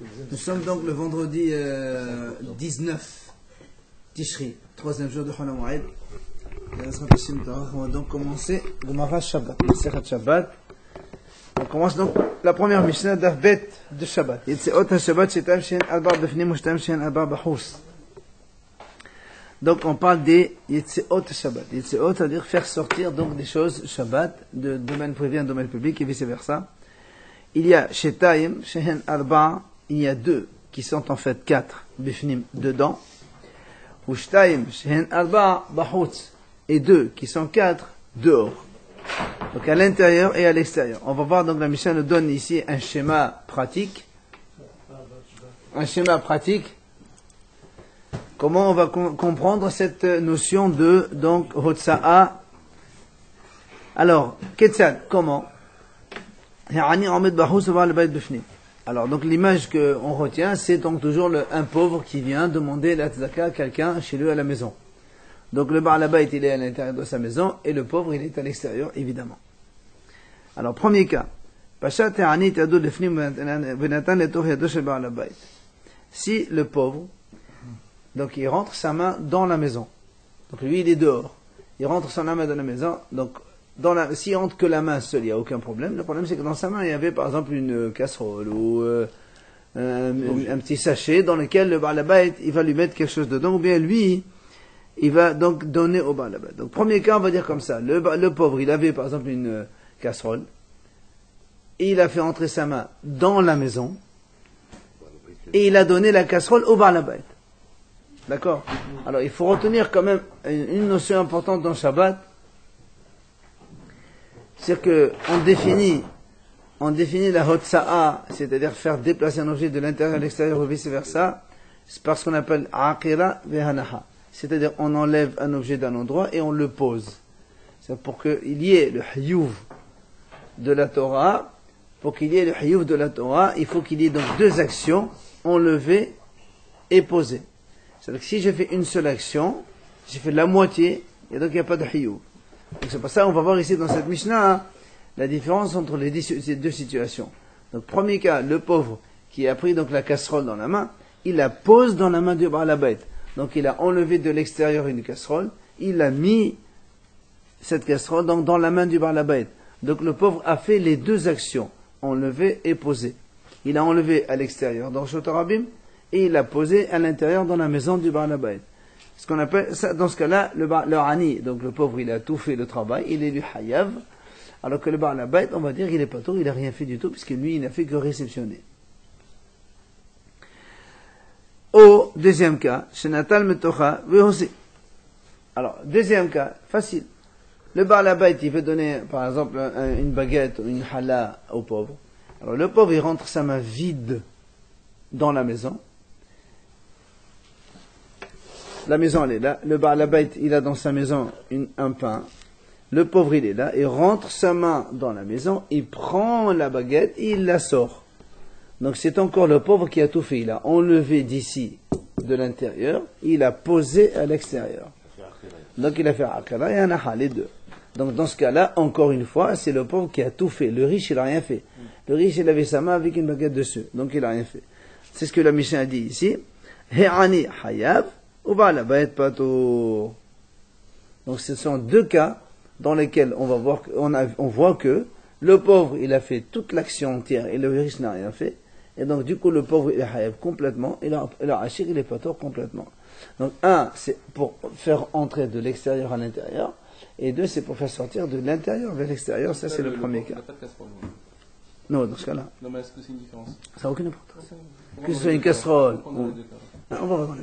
Nous sommes donc le vendredi euh, 19 Tishri, troisième jour de Hanamouaïd. On va donc commencer Gomara Shabbat, le Shabbat. On commence donc la première Mishnah d'Avbet de Shabbat. Shabbat. Donc on parle des Yitseot Shabbat. Yitseot, c'est-à-dire faire sortir donc des choses Shabbat, de domaine privé en domaine public et vice versa. Il y a Shetaim, Shehen Arba, il y a deux qui sont en fait quatre, Bifnim, dedans. Et deux qui sont quatre, dehors. Donc à l'intérieur et à l'extérieur. On va voir donc la mission nous donne ici un schéma pratique. Un schéma pratique. Comment on va comprendre cette notion de donc Hotsa'a? Alors, Ketzal, comment? Alors, donc l'image qu'on retient, c'est donc toujours le, un pauvre qui vient demander la tzaka à quelqu'un chez lui à la maison. Donc le bar là-bas, il est à l'intérieur de sa maison et le pauvre, il est à l'extérieur, évidemment. Alors, premier cas. Si le pauvre, donc il rentre sa main dans la maison. Donc lui, il est dehors. Il rentre sa main dans la maison. Donc dans la, s'il entre que la main seule, il n'y a aucun problème. Le problème, c'est que dans sa main, il y avait par exemple une casserole ou euh, un, petit sachet dans lequel le balabait, il va lui mettre quelque chose dedans, ou bien lui, il va donc donner au balabait. Donc, premier cas, on va dire comme ça. Le, le pauvre, il avait par exemple une casserole, et il a fait entrer sa main dans la maison, et il a donné la casserole au balabait. D'accord? Alors, il faut retenir quand même une notion importante dans Shabbat, c'est-à-dire qu'on définit, on définit la hotsa'a, c'est-à-dire faire déplacer un objet de l'intérieur à l'extérieur ou vice-versa, c'est parce qu'on appelle aqira vehanaha. C'est-à-dire on enlève un objet d'un endroit et on le pose. C'est pour qu'il y ait le hiyuv de la Torah, pour qu'il y ait le hiyuv de la Torah, il faut qu'il y ait donc deux actions, enlever et poser. C'est-à-dire que si je fais une seule action, j'ai fait la moitié, et donc il n'y a pas de hiyuv. C'est pour ça qu'on va voir ici dans cette Mishnah hein, la différence entre les deux situations. Donc, premier cas, le pauvre qui a pris donc la casserole dans la main, il la pose dans la main du bête. Donc, il a enlevé de l'extérieur une casserole, il a mis cette casserole donc, dans la main du bête. Donc, le pauvre a fait les deux actions, enlever et poser. Il a enlevé à l'extérieur dans Shotarabim et il a posé à l'intérieur dans la maison du bête ce qu'on appelle, ça, dans ce cas-là, le, le ani, donc le pauvre, il a tout fait le travail, il est du hayav, alors que le bar la bête, on va dire, il est pas tout, il n'a rien fait du tout, puisque lui, il n'a fait que réceptionner. Au deuxième cas, Shenatal Metocha, aussi. Alors, deuxième cas, facile. Le bar la bête, il veut donner, par exemple, une baguette ou une hala au pauvre. Alors, le pauvre, il rentre sa main vide dans la maison. La maison, elle est là. Le bar, la bête, il a dans sa maison un pain. Le pauvre, il est là. Il rentre sa main dans la maison. Il prend la baguette et il la sort. Donc c'est encore le pauvre qui a tout fait. Il a enlevé d'ici, de l'intérieur. Il a posé à l'extérieur. Donc il a fait akara et anaha, les deux. Donc dans ce cas-là, encore une fois, c'est le pauvre qui a tout fait. Le riche, il n'a rien fait. Le riche, il avait sa main avec une baguette dessus. Donc il n'a rien fait. C'est ce que la mission a dit ici. He'ani hayab. Donc ce sont deux cas dans lesquels on va voir, on, on voit que le pauvre, il a fait toute l'action entière et le riche n'a rien fait. Et donc, du coup, le pauvre, il est complètement et le hachir, il est pas tort complètement. Donc, un, c'est pour faire entrer de l'extérieur à l'intérieur. Et deux, c'est pour faire sortir de l'intérieur vers l'extérieur. Ça, c'est le, premier cas. Non, dans ce cas-là. Non, mais est-ce que c'est une différence? Ça n'a aucune importance. Que ce soit une casserole. On va voir dans la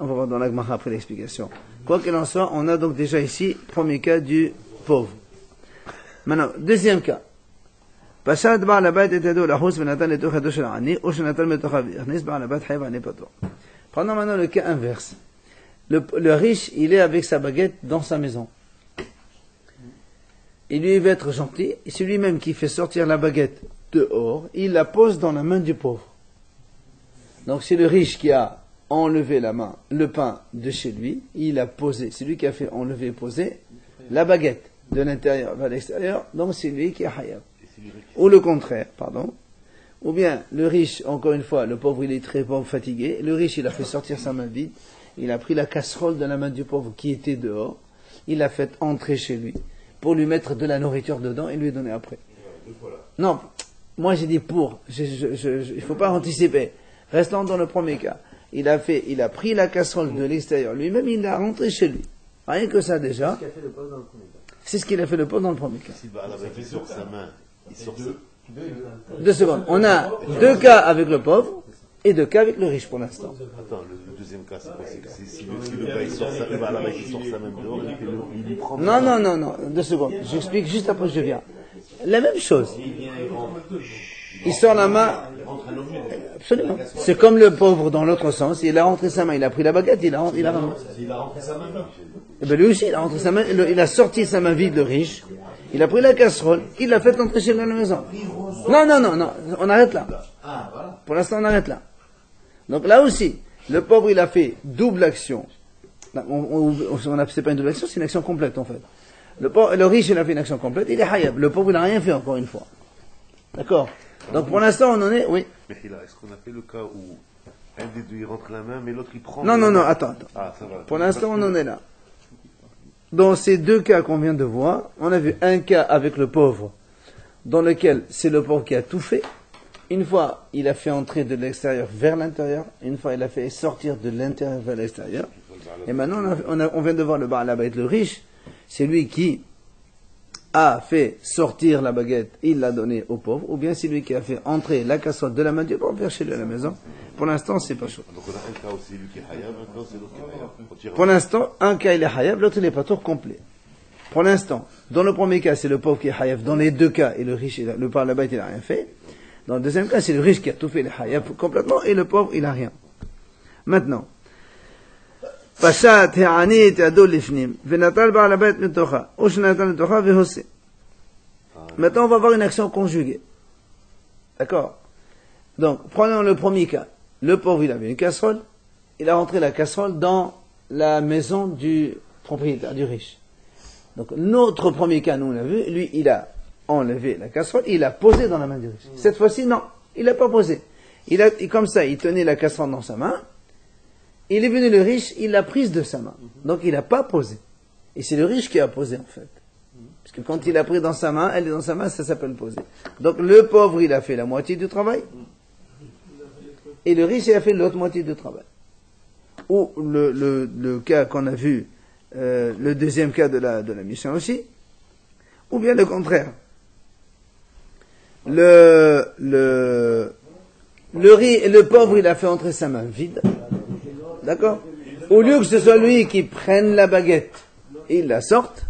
on va voir dans l'Agmara après l'explication. Quoi qu'il en soit, on a donc déjà ici, premier cas du pauvre. Maintenant, deuxième cas. Prenons maintenant le cas inverse. Le, riche, il est avec sa baguette dans sa maison. Il lui veut être gentil, c'est lui-même qui fait sortir la baguette dehors, il la pose dans la main du pauvre. Donc c'est le riche qui a enlevé la main, le pain de chez lui, il a posé, c'est lui qui a fait enlever et poser la baguette de l'intérieur vers l'extérieur, donc c'est lui qui a hayab. Ou le contraire, pardon. Ou bien, le riche, encore une fois, le pauvre, il est très pauvre, fatigué. Le riche, il a fait sortir sa main vide. Il a pris la casserole de la main du pauvre qui était dehors. Il l'a fait entrer chez lui pour lui mettre de la nourriture dedans et lui donner après. Non, moi j'ai dit pour. il ne faut pas anticiper. Restons dans le premier cas. Il a fait, il a pris la casserole de l'extérieur. Lui-même, il l'a rentré chez lui. Rien que ça déjà. C'est ce qu'il a fait le pauvre dans le premier cas. Deux secondes. On a deux cas avec le pauvre et deux cas avec le riche pour l'instant. Attends, le deuxième cas, c'est quoi C'est si le gars il sort sa, il va là-bas, il sort sa même dehors, il lui prend. Non, non, non, non, deux secondes. J'explique juste après je viens. La même chose. Il sort la main. Absolument. C'est comme le pauvre dans l'autre sens. Il a rentré sa main, il a pris la baguette, il a, il a, il a rentré sa main vide. Et eh ben lui aussi, il a rentré sa main, il a sorti sa main vide, le riche. Il a pris la casserole, il l'a fait entrer chez lui à la maison. Non, non, non, non, on arrête là. Pour l'instant, on arrête là. Donc là aussi, le pauvre, il a fait double action. On, on, on c'est pas une double action, c'est une action complète en fait. Le, pauvre, le riche, il a fait une action complète, il est hayab. Le pauvre, il n'a rien fait encore une fois. D'accord? Donc pour l'instant, on en est, oui. Mais est-ce qu'on a fait le cas où un des deux, il rentre la main, mais l'autre, il prend... Non, non, non, attends, attends. Ah, ça va. Pour l'instant, on en est là. Dans ces deux cas qu'on vient de voir, on a vu un cas avec le pauvre, dans lequel c'est le pauvre qui a tout fait. Une fois, il a fait entrer de l'extérieur vers l'intérieur. Une fois, il a fait sortir de l'intérieur vers l'extérieur. Et maintenant, on, vient de voir le bar à le riche. C'est lui qui a fait sortir la baguette, il l'a donnée au pauvre, ou bien c'est lui qui a fait entrer la casserole de la main du pauvre vers chez lui à la maison. Pour l'instant, c'est pas chaud. Donc on a un cas aussi lui qui est hayab, un cas c'est l'autre qui est hayab. Pour l'instant, un cas il est hayab, l'autre il n'est pas tout complet. Pour l'instant, dans le premier cas, c'est le pauvre qui est hayab. Dans les deux cas, et le riche, le par là-bas, il n'a rien fait. Dans le deuxième cas, c'est le riche qui a tout fait, il est hayab complètement, et le pauvre, il n'a rien. Maintenant, פשט, העני את ידו לפנים, ונטל בעל הבית מתוכה, או שנטל מתוכה והוסי. Maintenant, on va voir une action conjuguée. D'accord Donc, prenons le premier cas. Le pauvre, il avait une casserole. Il a rentré la casserole dans la maison du propriétaire, du riche. Donc, notre premier cas, nous, on l'a vu, lui, il a enlevé la casserole, il l'a posé dans la main du riche. Cette fois-ci, non, il l'a pas posé. Il a, comme ça, il tenait la casserole dans sa main, il est venu le riche, il l'a prise de sa main. Donc il n'a pas posé. Et c'est le riche qui a posé en fait. Parce que quand il a pris dans sa main, elle est dans sa main, ça s'appelle poser. Donc le pauvre, il a fait la moitié du travail. Et le riche, il a fait l'autre moitié du travail. Ou le, cas qu'on a vu, euh, le deuxième cas de la, de la mission aussi. Ou bien le contraire. Le, le, le, le pauvre, il a fait entrer sa main vide. D'accord Au lieu que ce soit lui qui prenne la baguette et il la sorte,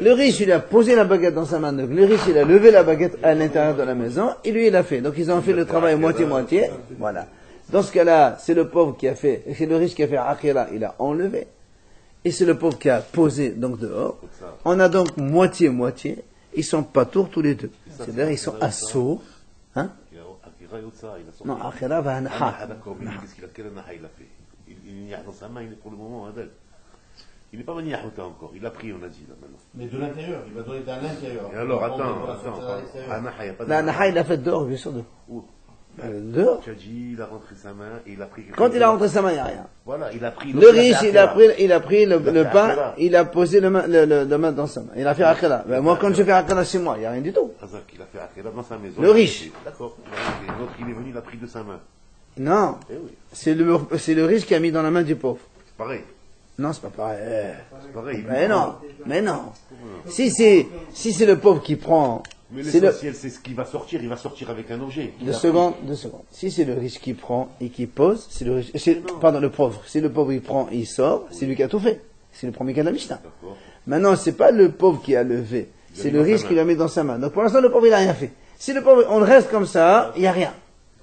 le riche, il a posé la baguette dans sa main. Donc, le riche, il a levé la baguette à l'intérieur de la maison et lui, il a fait. Donc, ils ont fait le travail moitié-moitié. Voilà. Dans ce cas-là, c'est le pauvre qui a fait, c'est le riche qui a fait akhira, il a enlevé. Et c'est le pauvre qui a posé donc dehors. On a donc moitié-moitié. Ils sont pas tours tous les deux. C'est-à-dire, ils sont assauts. Hein? Non, akhira va il n'y a dans sa main, il est pour le moment avec. Il n'est pas venu encore, il a pris, on a dit là maintenant. Mais de l'intérieur, il va donner de l'intérieur. Et alors, attends, attends. Anaha, il n'y a pas de. Anaha, il a fait dehors, bien sûr. Euh, Dehors. Tu as dit, il a rentré sa main et il a pris. Quand il a rentré sa main, il n'y a rien. Voilà, il a pris. Le riche, il a pris, il a pris le, le pain, il a posé le main, le, le, main dans sa main. Il a fait akela. Ben, moi, quand je fais akela chez moi, il n'y a rien du tout. Il a fait akela dans sa maison. Le riche. D'accord. L'autre, il est venu, il a pris de sa main. Non. Eh c'est le, c'est le riche qui a mis dans la main du pauvre. C'est pareil. Non, c'est pas pareil. C'est pareil. Mais non, mais non. Si c'est, si c'est le pauvre qui prend. Mais l'essentiel, c'est ce qui va sortir, il va sortir avec un objet. Deux secondes, deux secondes. Si c'est le riche qui prend et qui pose, c'est le riche, pardon, le pauvre. Si le pauvre il prend et il sort, c'est lui qui a tout fait. C'est le premier cas de la Mishnah. Maintenant, c'est pas le pauvre qui a levé, c'est le riche qui l'a mis dans sa main. Donc pour l'instant, le pauvre il a rien fait. Si le pauvre, on reste comme ça, il n'y a rien.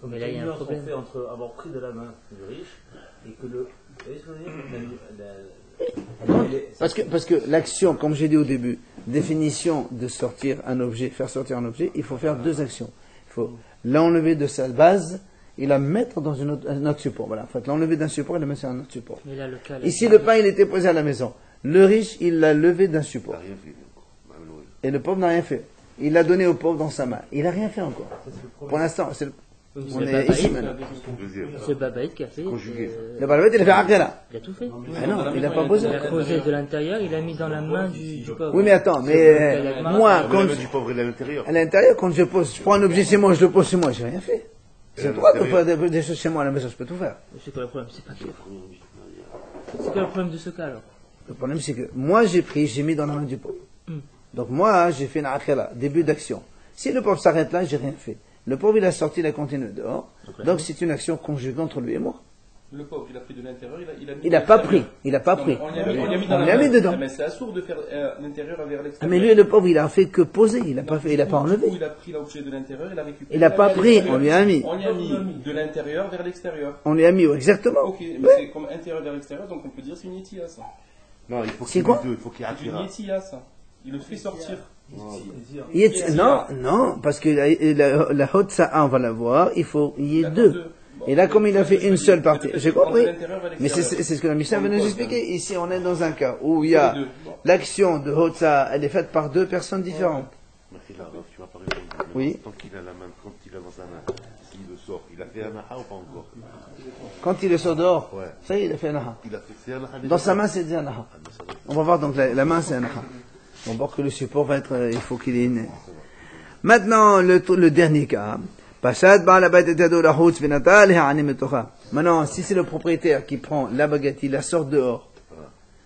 Mais là, il y a un problème. entre avoir pris de la main du riche et que le. Parce que, parce que l'action, comme j'ai dit au début, définition de sortir un objet, faire sortir un objet, il faut faire deux actions. Il faut l'enlever de sa base et la mettre dans une autre, un autre support. Voilà, en fait, l'enlever d'un support et le mettre sur un autre support. Ici, le pain, il était posé à la maison. Le riche, il l'a levé d'un support. Et le pauvre n'a rien fait. il l'a donné au pauvre dans sa main. Il n'a rien fait encore. Pour l'instant, c'est le- on est Babaïd qui a fait. Conjugué. euh, Le Balabet, il a fait Aqira. il a tout fait. Ah non, il n'a pas posé. Il a posé de l'intérieur, il a mis dans la main du, du pauvre. Oui, mais attends, mais euh, moi, quand, du pauvre, il est à l'intérieur. à l'intérieur, quand je pose, je prends un objet chez moi, je le pose chez moi, j'ai rien fait. C'est toi de faire des, choses chez moi à la maison, je peux tout faire. C'est quoi le problème? C'est pas toi. C'est quoi le problème de ce cas alors? Le problème, c'est que moi, j'ai pris, j'ai mis dans la main du pauvre. Hmm. Donc moi, j'ai fait une akhira, début d'action. Si le pauvre s'arrête là, j'ai rien fait. Le pauvre, il a sorti, il a continué dehors. Donc c'est une action conjuguée entre lui et moi. Le pauvre, il a pris de l'intérieur, il a, il a mis. Il n'a pas pris, il n'a pas Non, pris. On lui a mis, on lui a mis dans On la a mis dedans. Ah, Mais c'est assourd de faire euh, l'intérieur vers Ah, l'extérieur. mais lui, le pauvre, il a fait que poser, il n'a pas fait, il n'a pas enlevé. Il a pris l'objet de l'intérieur, il a récupéré. Il n'a l'a pas pris, on lui a mis. On lui a mis de l'intérieur vers l'extérieur. On lui a mis, exactement. Ok, mais Ouais. c'est comme intérieur vers l'extérieur, donc on peut dire c'est une ça. Non, il faut qu'il y ait quoi deux, il faut qu'il y ait C'est une ça. Il le fait sortir. Non, non, parce que la, la, la haute sa'a, on va la voir, il faut, y ait deux. Et là, comme il a fait une seule partie, j'ai compris. Mais c'est ce que la Mishnah de nous expliquer. Ici, on est dans un cas où il y a l'action de haute sa'a, elle est faite par deux personnes différentes. Oui. Tant qu'il a la main, quand il a dans sa main, s'il le sort, il a fait un aha ou pas encore? Quand il est sort dehors, Ouais. ça y est, il a fait un aha. Dans sa main, c'est déjà un aha. Ah. On va voir donc la, la main, c'est un aha. On que le support va être, euh, il faut qu'il ait une. Maintenant, le, le dernier cas. Maintenant, si c'est le propriétaire qui prend la baguette, il la sort dehors.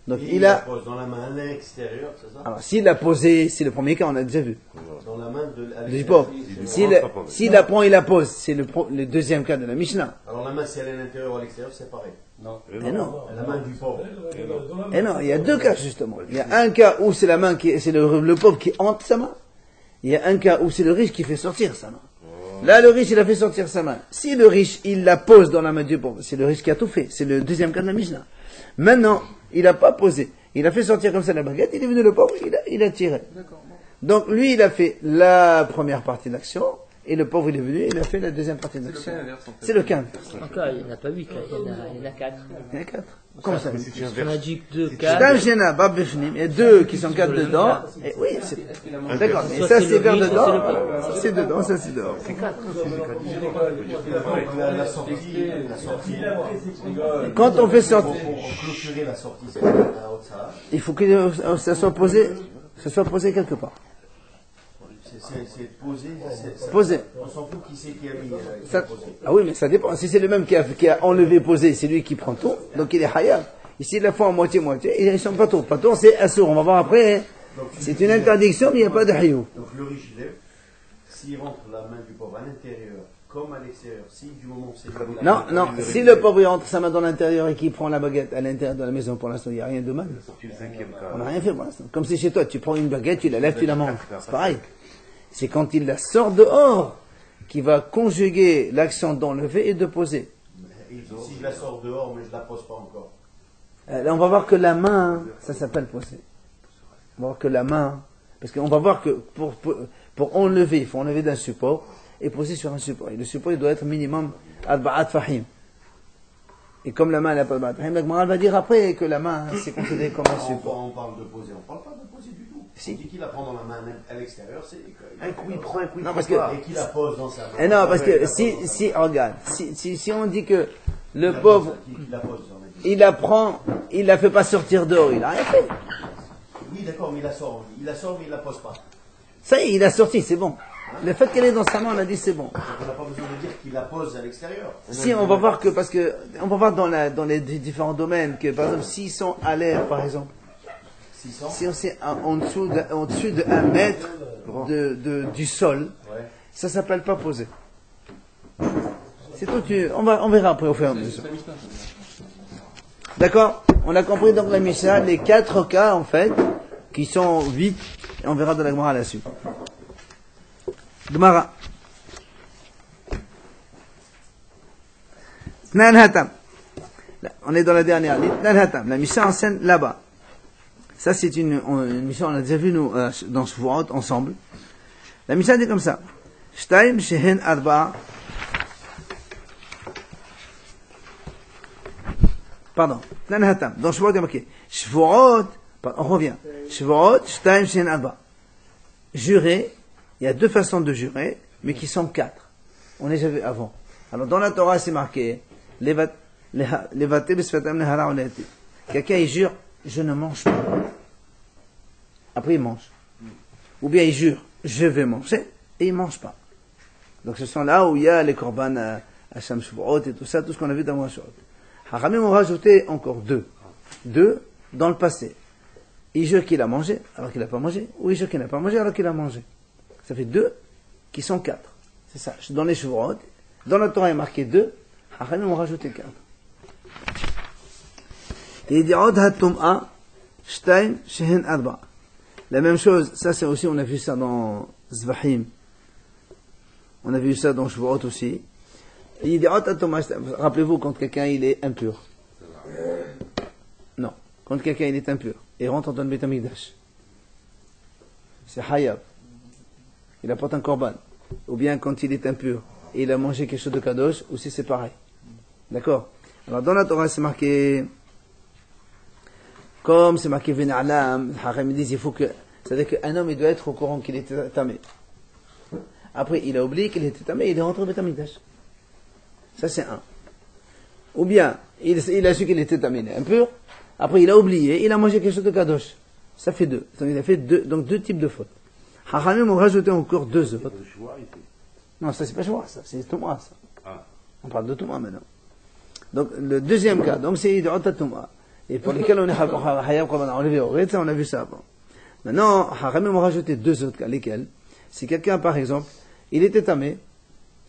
Donc il a, pose dans la main à l'extérieur, c'est ça? Alors s'il l'a posé, c'est le premier cas, on a déjà vu. Dans la main de Du pauvre. S'il s'il la prend, il la pose. C'est le, pro- le deuxième cas de la Mishnah. Alors la main, si elle est à l'intérieur ou à l'extérieur, c'est pareil. Non. Non. La main du pauvre. Eh non, il y a deux cas justement. Il y a un cas où c'est la main qui, c'est le, le pauvre qui hante sa main. Il y a un cas où c'est le riche qui fait sortir sa main. Là, le riche, il a fait sortir sa main. Si le riche, il la pose dans la main du pauvre, c'est le riche qui a tout fait. C'est le deuxième cas de la Mishnah. Maintenant, il n'a pas posé. Il a fait sortir comme ça la baguette, il est venu le pauvre, il a, il a tiré. Donc lui, il a fait la première partie de l'action, et le pauvre, il est venu, il a fait la deuxième partie de l'action. C'est le cas. Encore, il n'y en a pas 8 là, il y en a, il y en a 4. Il y en a quatre. Comment ça On a dit que 2, C'est 4. un gênat, bab bifnim, il y a deux qui sont quatre dedans. Et oui, c'est, d'accord, mais ça c'est c'est vers dedans, c'est c'est dedans, ça c'est dehors. La, la sortie, la sortie, Quand on fait sortir, pour, pour clôturer la sortie, c'est la haute ça. il faut que ça soit posé, ça soit posé quelque part. C'est- posé. Posé. On s'en fout qui c'est qui a mis. euh, Ça- ah oui, mais ça dépend. Si c'est le même qui a, qui a enlevé, posé, c'est lui qui prend tout, donc il est hayab. Ici, il la fait en moitié-moitié, ils sont pas tout. Pas tout, c'est assour. On va voir après. hein. C'est une interdiction, mais il n'y a pas de hayou. Donc le riche lève, s'il rentre la main du pauvre à l'intérieur comme à l'extérieur, si du moment où c'est comme Non, non, si le pauvre il rentre sa main dans l'intérieur et qu'il prend la baguette à l'intérieur de la maison, pour l'instant, il n'y a rien de mal. On n'a rien fait pour l'instant. Comme c'est chez toi, tu prends une baguette, tu la lèves, tu la manges. C'est pareil. C'est quand il la sort dehors qu'il va conjuguer l'action d'enlever et de poser. Et si je la sors dehors, mais je la pose pas encore. Euh, Là, on va voir que la main, ça s'appelle poser. On va voir que la main, parce qu'on va voir que pour, pour, pour enlever, il faut enlever d'un support et poser sur un support. Et le support, il doit être minimum arba'at fahim. Et comme la main, elle n'a pas de fahim, la va dire après que la main, c'est considéré comme un support. on parle de poser, on parle pas dit qu'il la prend dans la main à l'extérieur, c'est Un coup, il prend un coup, il Non, prend parce que- et qu'il la pose dans sa main. Eh non, parce que si, si, regarde, si, si, si on dit que le pauvre, Qui- qui la pose, il la prend, il la fait pas sortir dehors, il a rien fait. Oui, d'accord, mais il la sort. Il la sort, mais il la pose pas. Ça y est, il a sorti, c'est bon. Le fait qu'elle est dans sa main, on a dit c'est bon. Donc on n'a pas besoin de dire qu'il la pose à l'extérieur. Si, on va voir que, parce que, on va voir dans, la, dans les di- différents domaines que, par exemple, s'ils sont à l'air, par exemple, 600. si on est en, dessous de, en dessus de 1 mètre de, de- du sol, Ouais. ça s'appelle pas poser. C'est tout, on, va, on verra après au fur et à mesure. D'accord? On a compris donc la Mishnah, les quatre cas en fait, qui sont vite, et on verra dans la Gemara là-dessus. Gemara. On est dans la dernière. La Mishnah enseigne là-bas. Ça, c'est une, une Mishnah, on a déjà vu nous euh, dans ce fourrot ensemble. La Mishnah dit comme ça. Shtaim shehen arba'a. Pardon. Dans Shvuot, il y a marqué. Pardon, on revient. Shvuot, shtaim shehen arba'a. Jurer il y a deux façons de jurer, mais qui sont quatre. On déjà vu avant. Alors dans la Torah, c'est marqué, Quelqu'un il jure, je ne mange pas. Après il mange. Ou bien il jure, je vais manger, et il ne mange pas. Donc ce sont là où il y a les korban à Hashem et tout ça, tout ce qu'on a vu dans Moashot. Haramim ont rajouté encore deux. Deux dans le passé. Il jure qu'il a mangé alors qu'il n'a pas mangé, ou il jure qu'il n'a pas mangé alors qu'il a mangé. Ça fait deux qui sont quatre. C'est ça. Dans les Shavuot, dans la Torah il est marqué deux, Haramim ont rajouté quatre. La même chose, ça c'est aussi, on a vu ça dans Zvahim. On a vu ça dans Shavuot aussi. Rappelez-vous quand quelqu'un il est impur. Non, quand quelqu'un il est impur et rentre dans le Betamigdash. C'est Hayab. Il apporte un korban. Ou bien quand il est impur et il a mangé quelque chose de kadosh, aussi c'est pareil. D'accord Alors dans la Torah c'est marqué, comme c'est marqué Vena'alam, Haram disent il faut que, c'est-à-dire qu'un homme il doit être au courant qu'il est tamé. Après il a oublié qu'il était tamé, il est rentré au Betamigdash. Ça, c'est un. Ou bien, il, a su qu'il était tamé, impur. Après, il a oublié, il a mangé quelque chose de kadosh. Ça fait deux. Donc, il a fait deux, donc deux types de fautes. Hachamim ont rajouté encore deux autres. Non, ça, c'est pas choix, ça. C'est Touma, ça. Ah. On parle de Touma maintenant. Donc, le deuxième cas, donc, c'est Id'ota Touma. Et pour lesquels on est Hayab comme on a enlevé au on a vu ça avant. Maintenant, Hachamim ont rajouté deux autres cas, lesquels? Si quelqu'un, par exemple, il était tamé,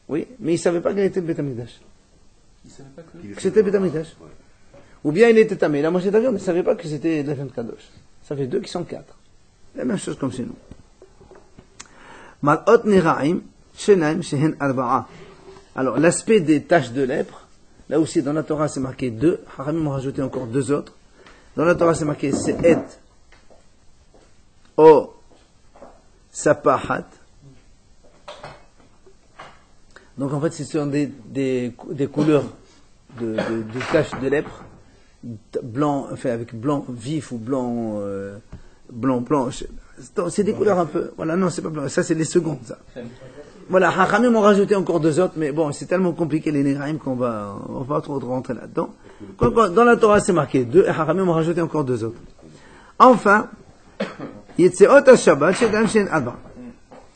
oui, mais il ne savait pas qu'il était le Il ne savait pas que, c'était le Ou bien il était tamé, il a mangé d'avion, mais il ne savait pas que c'était de la kadosh. Ça fait deux qui sont quatre. La même chose comme chez nous. Mal'ot nira'im, shenaim shehen arba'a. Alors, l'aspect des taches de lèpre, là aussi dans la Torah c'est marqué deux, Haramim ont rajouté encore deux autres. Dans la Torah c'est marqué se'et, o, sapahat, donc en fait, ce sont des, des, couleurs de, taches de lèpre, blanc, enfin avec blanc vif ou blanc, euh, blanc, blanc. C'est des couleurs un peu. Voilà, non, c'est pas blanc. Ça, c'est les secondes. Voilà, Hachamim ont rajouté encore deux autres, mais bon, c'est tellement compliqué les Néraïm qu'on va, on va trop rentrer là-dedans. Dans la Torah, c'est marqué deux, et Hachamim ont rajouté encore deux autres. Enfin, Yetseot Shabbat, Shedam Shen Adba.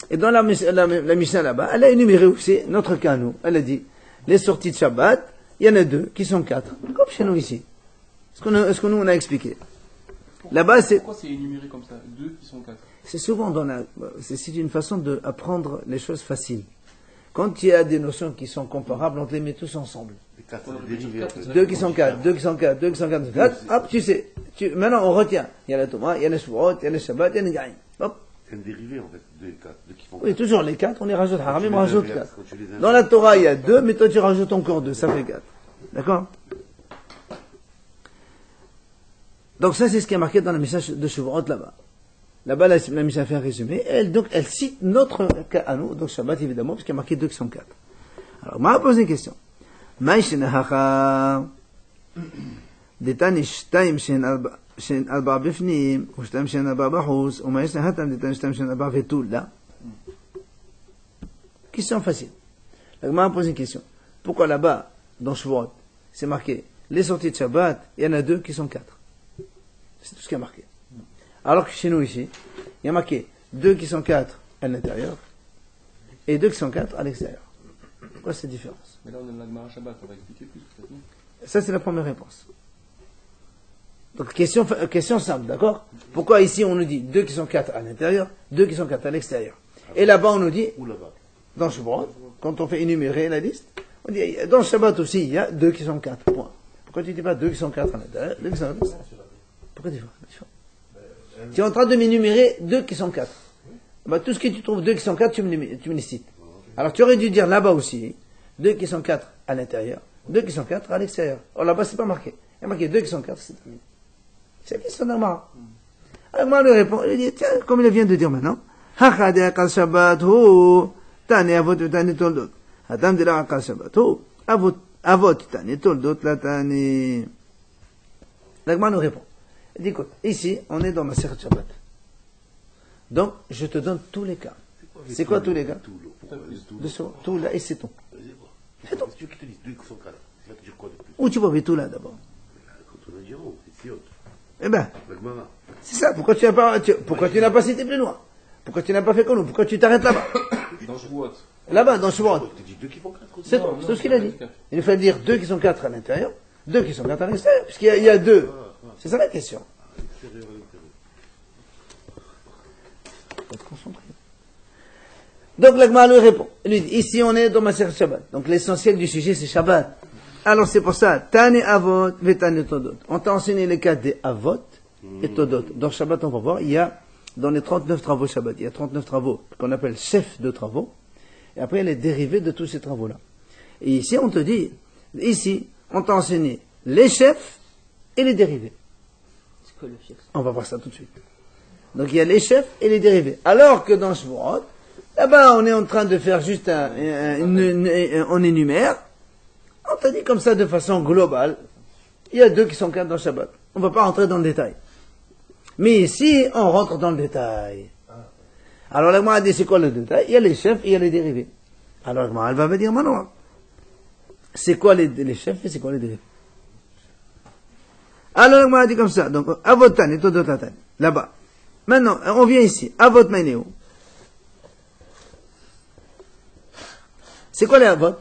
Et dans la, la, la Mishnah là-bas, elle a énuméré aussi notre cas, nous. Elle a dit, les sorties de Shabbat, il y en a deux, qui sont quatre. Comme chez nous ici. Ce que nous, on a expliqué? Là-bas, c'est... Pourquoi c'est énuméré comme ça? Deux qui sont quatre C'est souvent dans la... C'est une façon d'apprendre les choses faciles. Quand il y a des notions qui sont comparables, on les met tous ensemble. Deux qui sont quatre, deux qui sont quatre, deux qui sont quatre, hop, tu sais. Tu, maintenant, on retient. Il y a la Thomas, il y a le Shvuot, il y a le Shabbat, il y a le Gaïn. Hop, c'est un dérivé en fait, des quatre, qui font Oui, toujours les quatre, on les rajoute. Haramim rajoute quatre. Dans la Torah, il y a deux, mais toi tu rajoutes encore deux, ça fait quatre. D'accord? Donc ça, c'est ce qui est marqué dans le message de Shavuot là-bas. Là-bas, la Mishnah là, fait un résumé. Elle, donc, elle cite notre cas à nous, donc Shabbat évidemment, puisqu'il y a marqué 204. Alors, Mara pose une question. Maïshinahaha. Détani shtaim shen arba bifnim, ou shtaim shen arba bahous, ou maïshinahatam détani shtaim shen arba vetoula. Question facile. La Gemara pose une question. Pourquoi là-bas, dans Shavuot, c'est marqué les sorties de Shabbat, il y en a deux qui sont quatre? C'est tout ce qui est marqué. Alors que chez nous ici, il y a marqué deux qui sont quatre à l'intérieur et deux qui sont quatre à l'extérieur. Pourquoi cette différence? Mais là, on a Shabbat, on va expliquer plus. Ça, c'est la première réponse. Donc question, question simple, d'accord? Pourquoi ici on nous dit deux qui sont quatre à l'intérieur, deux qui sont quatre à l'extérieur? Et là-bas on nous dit, dans Shabbat, quand on fait énumérer la liste, on dit, dans Shabbat aussi il y a deux qui sont quatre, point. Pourquoi tu ne dis pas deux qui sont quatre à l'intérieur, deux qui sont quatre Pourquoi tu dis pas Tu es en train de m'énumérer deux qui sont quatre. Bah, tout ce que tu trouves deux qui sont quatre, tu me, les cites. Alors tu aurais dû dire là-bas aussi, deux qui sont quatre à l'intérieur, deux qui sont quatre à l'extérieur. Or là-bas c'est pas marqué. Il y a marqué deux qui sont quatre, c'est terminé. C'est la question d'Amara. Agma lui répond, il dit, tiens, comme il vient de dire maintenant, la nous répond. Il dit, écoute, ici, on est dans ma Shabbat. Donc, je te donne tous les cas. C'est quoi tous les gars Tout, là. Tout, De ce- Tout là et c'est tout. C'est tout. Quoi Où tu vois tout là d'abord Quand on a dit, oh, c'est Siot. Eh ben, Gemara. c'est ça. Pourquoi tu n'as pas, tu- pourquoi tu n'as pas cité plus loin Pourquoi tu n'as pas fait comme nous Pourquoi tu t'arrêtes là-bas Dans Shavuot. Là-bas, dans aussi. C'est tout, c'est tout ce qu'il a dit. Il nous fait dire deux qui sont quatre à l'intérieur, deux qui sont quatre à l'extérieur, puisqu'il y, y a deux. C'est ça la question. Donc l'Agma lui répond. Il lui dit, ici on est dans ma Shabbat. Donc l'essentiel du sujet c'est Shabbat. Alors c'est pour ça, Tane Avot, Vetane Todot. On t'a enseigné les cas des Avot et Todot. Dans Shabbat, on va voir, il y a, dans les 39 travaux Shabbat, il y a 39 travaux qu'on appelle chefs de travaux. Et après, il est dérivé de tous ces travaux-là. Et ici, on te dit, ici, on t'a enseigné les chefs et les dérivés. On va voir ça tout de suite. Donc il y a les chefs et les dérivés. Alors que dans Shvorot, là-bas on est en train de faire juste un, on énumère. On t'a dit comme ça de façon globale. Il y a deux qui sont quatre dans Shabbat. On va pas rentrer dans le détail. Mais ici, on rentre dans le détail. Alors la Gemara dit c'est quoi le détail? Il y a les chefs et il y a les dérivés. Alors la elle va me dire maintenant. C'est quoi les chefs et c'est quoi les dérivés? Alors, la Gemara dit comme ça. Donc, avotan et todotatan. Là-bas. Maintenant, on vient ici. Avot maineo. C'est quoi les avot?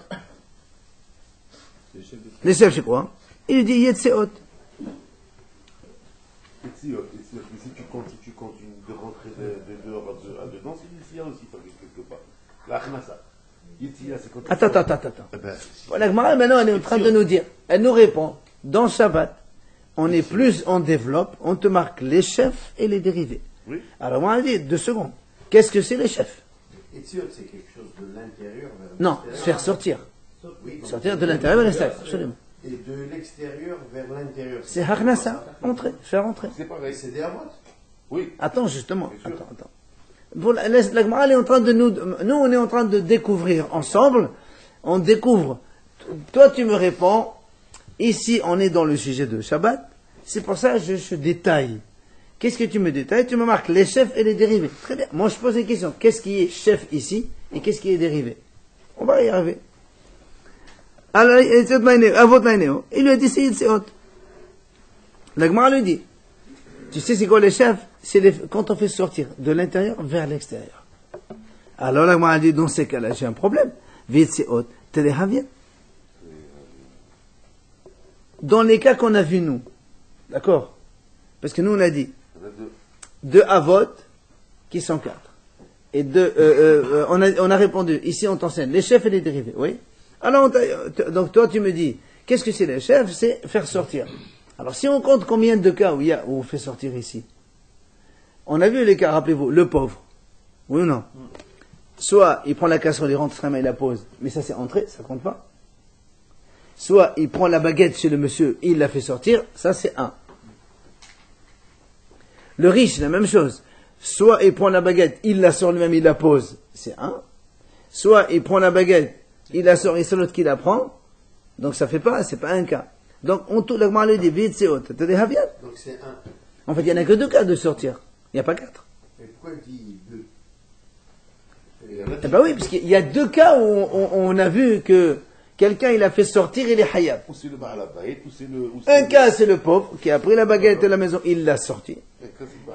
Les chefs, c'est quoi? Il dit yetseot. Et si, tu comptes, si tu comptes une, de rentrer de, de dehors à, de- à dedans, c'est Yitzia aussi, quelque part. La tu Attends, attends, attends, attends. Eh La Gemara, maintenant, elle est en train de nous dire. Elle nous répond. Dans Shabbat, on est plus, on développe, on te marque les chefs et les dérivés. Oui. Alors, moi, elle dit, deux secondes. Qu'est-ce que c'est les chefs? Etziot, c'est quelque chose de l'intérieur vers Non, faire sortir. Oui, Sortir de l'intérieur vers l'extérieur, absolument. Et de l'extérieur vers l'intérieur. C'est Harnasa, entrer, faire entrer. c'est pareil. C'est des. Oui. Attends, justement. Attends, attends. Pour la, la, est en train de nous, nous, on est en train de découvrir ensemble. On découvre. Toi, tu me réponds. Ici, on est dans le sujet de Shabbat. C'est pour ça que je, détaille. Qu'est-ce que tu me détailles? Tu me marques les chefs et les dérivés. Très bien. Moi, je pose une question. Qu'est-ce qui est chef ici et qu'est-ce qui est dérivé? On va y arriver. Alors, il lui a dit c'est Yitzhak. La Gemara lui dit, tu sais c'est quoi les chefs? C'est quand on fait sortir de l'intérieur vers l'extérieur. Alors la Gemara dit, dans ces cas-là, j'ai un problème. Yitzhak, Telehavien. Dans les cas qu'on a vus nous, d'accord? Parce que nous on a dit, deux. Avot qui sont quatre. Et deux, euh, euh, euh, on, a, on a répondu, ici on t'enseigne les chefs et les dérivés, oui? Alors, donc toi tu me dis, qu'est-ce que c'est les chefs? C'est faire sortir. Alors si on compte combien de cas où, il y a, où on fait sortir ici? On a vu les cas, rappelez-vous, le pauvre, oui ou non? Soit il prend la casserole, il rentre sa main, il la pose, mais ça c'est entrée, ça compte pas. Soit il prend la baguette chez le monsieur, il la fait sortir, ça c'est un. Le riche, la même chose. Soit il prend la baguette, il la sort lui-même, il la pose, c'est un. Soit il prend la baguette, il la sort et c'est l'autre qui la prend. Donc ça fait pas, c'est pas un cas. Donc on tourne lui dit vite c'est autre. T'as des haviat. Donc c'est un. En fait, il y en a que deux cas de sortir. Il n'y a pas quatre. Pourquoi il dit deux? Eh ben oui, parce qu'il y a deux cas où on, on- on a vu que quelqu'un il a fait sortir, il est hayab. Ou c'est le Baal Abayt, ou c'est le. ou c'est Un cas c'est le pauvre qui a pris la baguette de la maison, il l'a Baal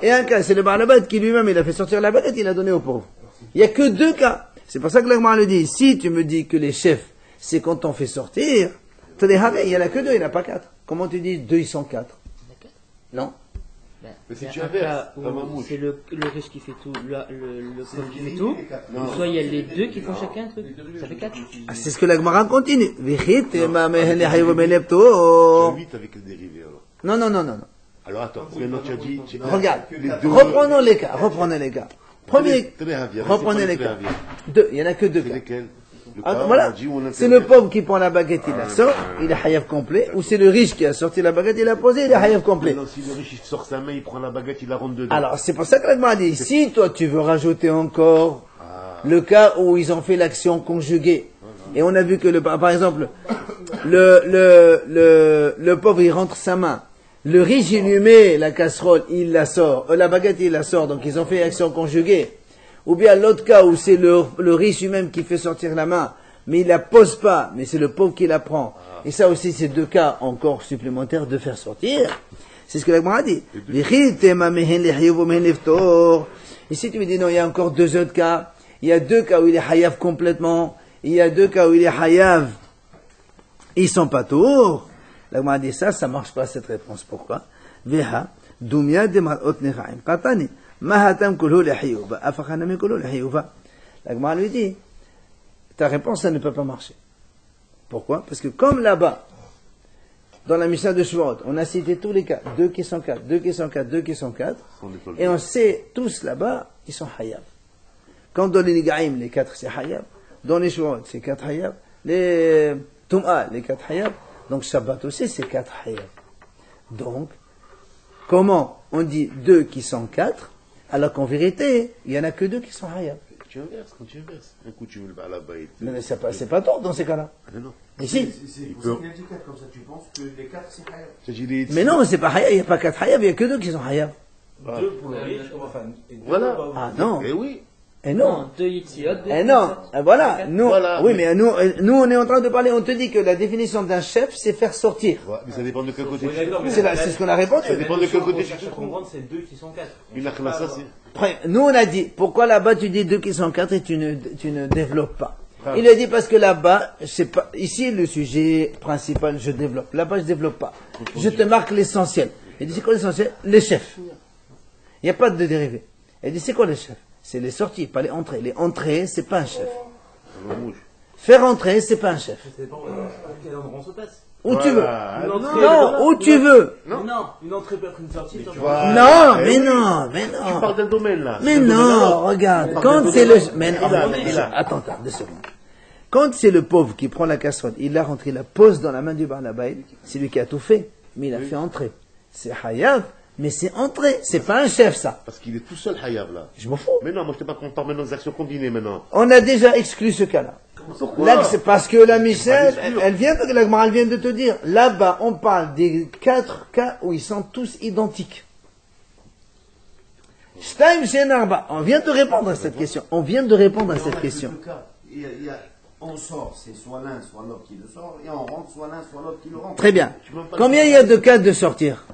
Et un cas, c'est le Barnabat qui lui-même, il a fait sortir la baguette, il l'a donné au pauvre. Il n'y a que deux cas. C'est pour ça que l'Agmar le dit. Si tu me dis que les chefs, c'est quand on fait sortir, t'as des havés, il n'y en a que deux, il n'y en a pas quatre. Comment tu dis deux, ils sont quatre Non Ben, mouche. c'est le, le riche qui fait tout, le, le, le pauvre qui fait tout. Non. Soit il y a les deux qui font chacun un truc. Ça fait quatre. Ah, C'est ce que l'Agmara continue. Vichit, ma mehen hayo Tu belepto. as huit avec le dérivé alors. Non, non, non, non, non. Alors attends, maintenant tu as dit. tu- Regarde. les deux. Reprenons les cas, reprenez les cas. Premier, reprenez les cas. Deux, il n'y en a que deux C'est lesquels Ah, voilà. C'est le pauvre qui prend la baguette, il la sort, il est hayab complet, ou c'est le riche qui a sorti la baguette, il l'a posée, il est hayab complet. Maintenant, si le riche il sort sa main, il prend la baguette, il la rentre dedans. Alors, c'est pour ça que l'Agma a dit, si toi tu veux rajouter encore Ah. le cas où ils ont fait l'action conjuguée, et on a vu que, le, par exemple, le, le, le, le pauvre il rentre sa main, le riche il lui met la casserole, il la sort, euh, la baguette il la sort, donc ils ont fait action conjuguée, ou bien l'autre cas où c'est le, le riche lui-même qui fait sortir la main, mais il la pose pas, mais c'est le pauvre qui la prend. Et ça aussi, c'est deux cas encore supplémentaires de faire sortir. C'est ce que la Gemara dit. Ici, tu me dis, non, il y a encore deux autres cas. Il y a deux cas où il est hayav complètement. Il y a deux cas où il est hayav. Ils sont pas tours. La dit ça, ça marche pas cette réponse. Pourquoi? Veha, dumya de. Katani. Mahatam. La lui dit, ta réponse, ça ne peut pas marcher. Pourquoi Parce que comme là-bas, dans la mission de Shuvot, on a cité tous les cas, deux qui sont quatre, deux qui sont quatre, deux qui sont quatre, et on sait tous là-bas, ils sont hayab. Quand dans les Nigaim, les quatre c'est hayab, dans les Shuvot, c'est quatre hayab, les Tum'a, les quatre hayab, donc Shabbat aussi c'est quatre hayab. Donc, comment on dit deux qui sont quatre, alors qu'en vérité, il n'y en a que deux qui sont hayab tu inverses, quand tu inverses. Un coup, tu veux le balabaït. Mais c'est pas, pas tort dans ces cas-là. Ah, non. Mais si. C'est pour ça qu'il a dit 4 comme ça, tu penses que les 4 c'est hayab. Mais non, c'est pas hayab, il n'y a pas 4 hayab, il n'y a que deux qui sont hayab. Deux pour le riche, enfin, et deux Voilà. Ah non. Eh oui. Et non. deux Yitzhak, deux Eh non, Eh voilà, nous, Voilà, oui, mais- mais nous, nous, on est en train de parler, on te dit que la définition d'un chef, c'est faire sortir. Ouais, mais ça dépend de quel côté C'est ce qu'on a répondu. Ça dépend de quel côté trouves. comprendre, c'est deux qui sont quatre. Une c'est. Nous, on a dit, pourquoi là-bas tu dis deux qui sont quatre et tu ne, tu ne développes pas? Ah. Il a dit parce que là-bas, c'est pas, ici, le sujet principal, je développe. Là-bas, je développe pas. Je te marque l'essentiel. Il dit, c'est quoi l'essentiel? Les chefs. Il n'y a pas de dérivé. Il dit, c'est quoi les chefs C'est les sorties, pas les entrées. Les entrées, c'est pas un chef. Faire entrer, c'est pas un chef. Où tu veux. Non, où tu veux. Non, non, une entrée peut être une sortie. tu vois. Non, Eh mais oui. non, mais Tu non. parles d'un domaine là. Mais non, regarde, quand c'est le... Mais attends, attends, attends, deux secondes. Quand c'est le pauvre qui prend la casserole, il l'a rentré, il la pose dans la main du barnabaï, c'est lui qui a tout fait, mais il a fait entrer. C'est hayav, mais c'est entrer, c'est pas un chef ça. Parce qu'il est tout seul, Hayab là. Je m'en fous. Mais non, moi je te parle, on parle maintenant des actions combinées maintenant. On a déjà exclu ce cas-là. Pourquoi Là, c'est parce que la Michel, pas elle, vient de, la elle vient de te dire, là-bas, on parle des quatre cas où ils sont tous identiques. Arba. On vient de répondre à cette question. On vient de répondre à cette question. le cas, il y a- il y a- on sort, c'est soit l'un, soit l'autre qui le sort, et on rentre, soit l'un, soit l'autre qui le rentre. Très bien. Pas Combien il y a de cas de sortir?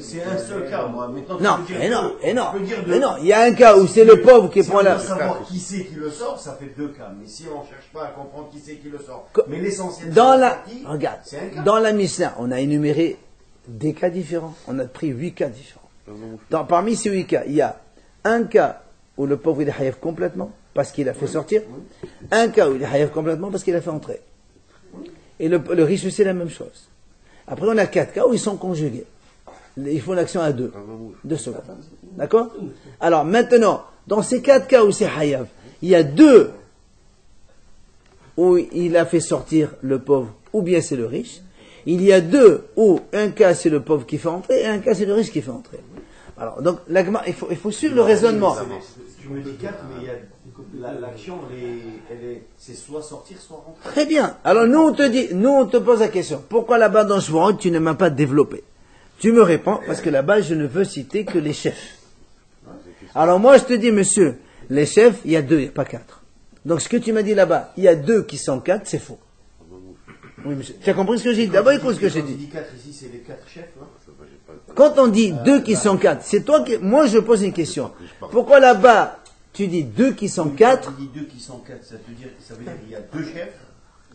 C'est un seul cas, moi. Maintenant, tu Non, peux dire mais non, deux. et non, Tu peux dire mais deux. non. Il y a un cas où c'est le pauvre qui Si prend on la. veut savoir qui c'est qui le sort, ça fait deux cas. Mais si on ne cherche pas à comprendre qui c'est qui le sort, Co- mais l'essentiel Dans c'est la, regarde, c'est un cas. dans la Mishnah, on a énuméré des cas différents. On a pris huit cas différents. Dans, parmi ces huit cas, il y a un cas où le pauvre il est haïf complètement parce qu'il a fait sortir, un cas où il est haïf complètement parce qu'il a fait entrer. Et le, le riche c'est la même chose. Après, on a quatre cas où ils sont conjugués. Ils font l'action à deux. Deux secondes. D'accord? Alors maintenant, dans ces quatre cas où c'est hayav, il y a deux où il a fait sortir le pauvre, ou bien c'est le riche. Il y a deux où un cas c'est le pauvre qui fait entrer et un cas c'est le riche qui fait entrer. Alors, donc, l'agma- il faut, il faut suivre le raisonnement. Tu me dis quatre, mais il y a la- l'action, c'est soit sortir, soit rentrer. Très bien. Alors, nous, on te dit, nous, on te pose la question. Pourquoi là-bas dans Shvorot, tu ne m'as pas développé? Tu me réponds, parce que là-bas, je ne veux citer que les chefs. Alors, moi, je te dis, monsieur, les chefs, il y a deux, il n'y a pas quatre. Donc, ce que tu m'as dit là-bas, il y a deux qui sont quatre, c'est faux. Oui, monsieur. Tu as compris ce que j'ai dit? D'abord, écoute ce que j'ai dit. dis quatre ici, c'est les quatre chefs, là. Quand on dit deux qui sont quatre, c'est toi qui... Moi, je pose une question. Pourquoi là-bas, tu dis deux qui sont quatre Tu dis deux qui sont quatre, ça veut dire, ça veut dire qu'il y a deux chefs,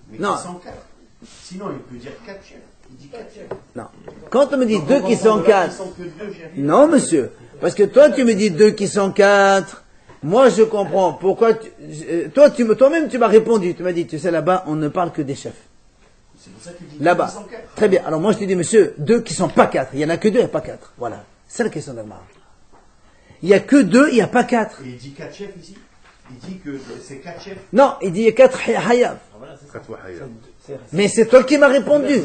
mais Non. qui sont quatre. Sinon, il peut dire quatre chefs. Il dit quatre chefs. Non. Quand on me dit deux qui sont de là quatre, qu'ils sont que deux chefs. Non, monsieur. Parce que toi, tu me dis deux qui sont quatre. Moi, je comprends. Pourquoi tu- euh, toi, tu me, toi-même, tu m'as répondu. Tu m'as dit, tu sais, là-bas, on ne parle que des chefs. C'est pour ça que tu dis Là-bas. Très bien. Alors, moi, je te dis, monsieur, deux qui sont pas quatre. Il y en a que deux, a pas quatre. Voilà. C'est la question d'Almar. Il y a que deux, il n'y a pas quatre. Et il dit quatre chefs ici. Il dit que c'est quatre chefs. Non, il dit, il y a quatre hay- hayab. Voilà, c'est ça. Quatre fois Hayab. C'est- Mais c'est toi qui m'as répondu.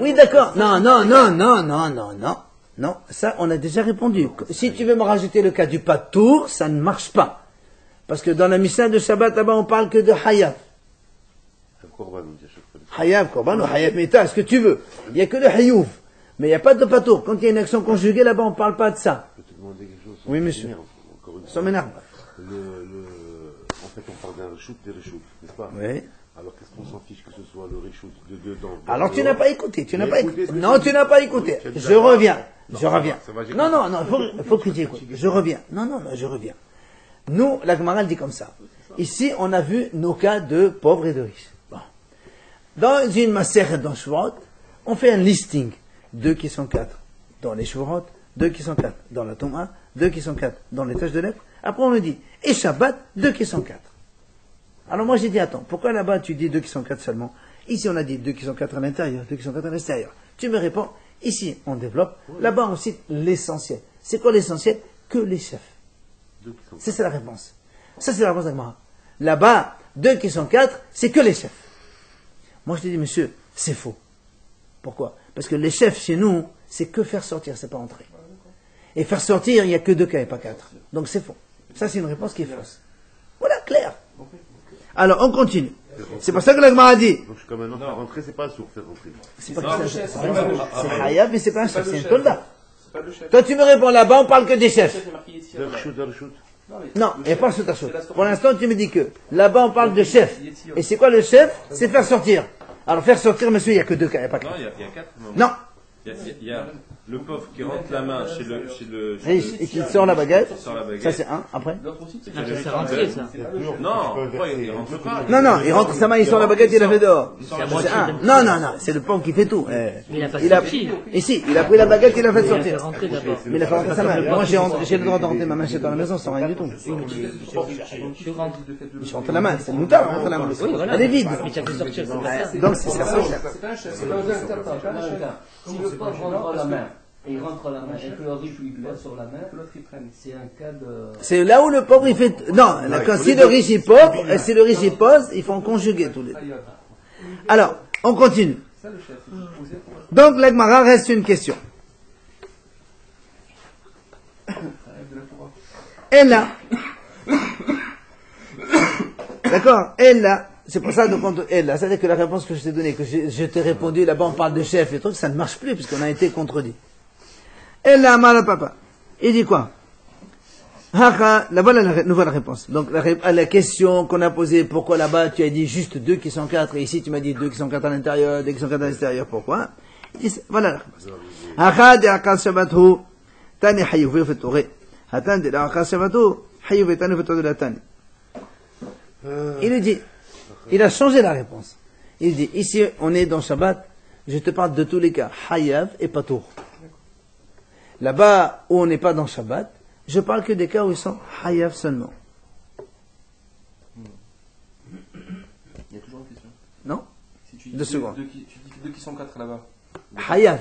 Oui, d'accord. Non, non, non, non, non, non, non. Non, ça, on a déjà répondu. Si tu veux me rajouter le cas du pas de tour, ça ne marche pas. Parce que dans la mission de Shabbat, là-bas, on parle que de Hayab. Fois. Hayab, Korban ou Hayab Meta, ce que tu veux. Il n'y a que le Hayouf. Mais il n'y a pas de patour. Quand il y a une action conjuguée, là-bas, on ne parle pas de ça. Je peux te demander quelque chose Oui, monsieur. Ça m'énerve. Le, le, en fait, on parle d'un reshoot des reshoots, n'est-ce pas Oui. Alors qu'est-ce qu'on s'en fiche que ce soit le reshoot de dedans Alors tu n'as pas écouté, tu n'as pas écouté. Non, tu n'as pas écouté. Je reviens. Je reviens. Non, non, non, il faut, faut que tu écoutes. Je reviens. Non, non, non, je reviens. Nous, la Gemara dit comme ça. Ici, on a vu nos cas de pauvres et de riches. Bon. Dans une macère dans Shvuot, on fait un listing. Deux qui sont quatre dans les Shvuot, deux qui sont quatre dans la Toma, deux qui sont quatre dans les tâches de lèvres. Après, on nous dit, et Shabbat, deux qui sont quatre. Alors moi j'ai dit, attends, pourquoi là-bas tu dis deux qui sont quatre seulement? Ici on a dit deux qui sont quatre à l'intérieur, deux qui sont quatre à l'extérieur. Tu me réponds, ici on développe, là-bas on cite l'essentiel. C'est quoi l'essentiel? Que les chefs. Ça c'est la réponse. Ça c'est la réponse d'Agmara. Là-bas, deux qui sont quatre, c'est que les chefs. Moi je te dis, monsieur, c'est faux. Pourquoi? Parce que les chefs chez nous, c'est que faire sortir, c'est pas entrer. Et faire sortir, il n'y a que deux cas et pas quatre. Donc c'est faux. Ça c'est une réponse qui est fausse. Voilà, clair. Alors on continue. C'est pour ça que l'Agmara a dit. Donc maintenant, faire rentrer, c'est pas sourd, faire rentrer. C'est pas Non, que le c'est Hayab, mais c'est pas un chef, c'est un soldat. Toi, tu me réponds là-bas, on parle que des chefs. Non, il n'y a pas c'est la Pour l'instant, tu me dis que là-bas, on parle de chef. Et c'est quoi le chef? C'est faire sortir. Alors, faire sortir, monsieur, il n'y a que deux cas, il n'y a pas Non, quatre. il y, a- il y a quatre. Non, il y a le pauvre qui rentre la main chez le. Chez le, chez riche, le- et qui sort la baguette. qui sort la baguette. Ça, c'est un. Après c'est Ah, c'est rentré, ça. Non, pourquoi il, il rentre pas? Non, non, il rentre sa main, il sort la baguette, il la fait dehors. C'est un. Non, non, non, c'est le pauvre qui fait tout. Eh. Mais il a pas Il a sorti. Ici, il a pris la baguette, il l'a fait Il a fait sortir. Mais il a fait rentrer sa main. Moi, j'ai rentré- j'ai le droit de rentrer ma main chez toi à la maison sans rien du tout. Je rentre. Je rentre la main, c'est le moutard, rentre la main. Elle est vide. Mais tu as fait sortir, c'est pas ça. Donc, c'est ça. C'est pas un chef. C'est pas un chef. C'est pas un chef. Si le pauvre rentre la main, et il rentre la main, et que le riche lui pose sur la main, L'autre, il traîne. c'est un cas de... C'est là où le pauvre il fait. Non, là, quand si le riche il pauvre, et si le riche il pose, ils font conjuguer tous les deux. Alors, on continue. Donc, l'Agmara reste une question. Elle là. D'accord Elle là. C'est pour ça, donc, on te- elle là. C'est-à-dire que la réponse que je t'ai donnée, que je, je t'ai répondu, là-bas on parle de chef et trucs, ça ne marche plus, puisqu'on a été contredit. Elle là, mal papa. Il dit quoi? Là voilà la nouvelle réponse. Donc la, à la question qu'on a posée, pourquoi là-bas tu as dit juste deux qui sont quatre, et ici tu m'as dit deux qui sont quatre à l'intérieur, deux qui sont quatre à l'extérieur, pourquoi? Il dit, Voilà la réponse. Il dit, il a changé la réponse. Il dit, ici on est dans Shabbat, je te parle de tous les cas, hayav et patour. Là-bas où on n'est pas dans Shabbat, je parle que des cas où ils sont hayav seulement. Il y a toujours une question. Non Si tu Deux dis secondes. deux qui- tu dis deux qui sont quatre là-bas. Hayav.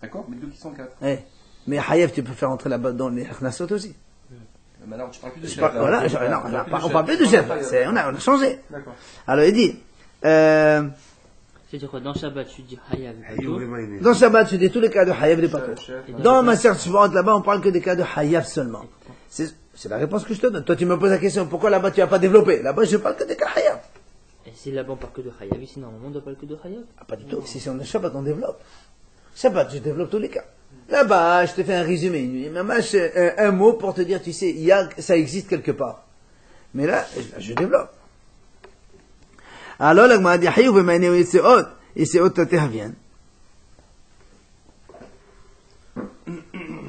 D'accord Mais deux qui sont quatre. Eh. Mais hayav, tu peux faire entrer là-bas dans les Akhnasot aussi. Mais alors, tu parles plus de chef. voilà, on parle plus de chef. On a, changé. Alors il dit, euh, C'est-à-dire quoi Dans Shabbat, tu dis Hayav et dans Shabbat, tu dis tous les cas de hayav et de. Dans ma serre suivante, là-bas, on parle que des cas de hayav seulement. C'est c'est la réponse que je te donne. Toi, tu me poses la question, pourquoi là-bas tu n'as pas développé? Là-bas, je parle que des cas hayav. Et si là-bas on parle que de Hayav, ici normalement on ne parle que de Hayav. Ah, pas du tout. Si c'est en Shabbat, on développe. Shabbat, je développe tous les cas. Là-bas, je te fais un résumé. Un, un mot pour te dire, tu sais, il y a, ça existe quelque part. Mais là, je développe. Alors, là, m'a dit, Hayou b'maïné ou Yitseot. Yitseot tatehavien.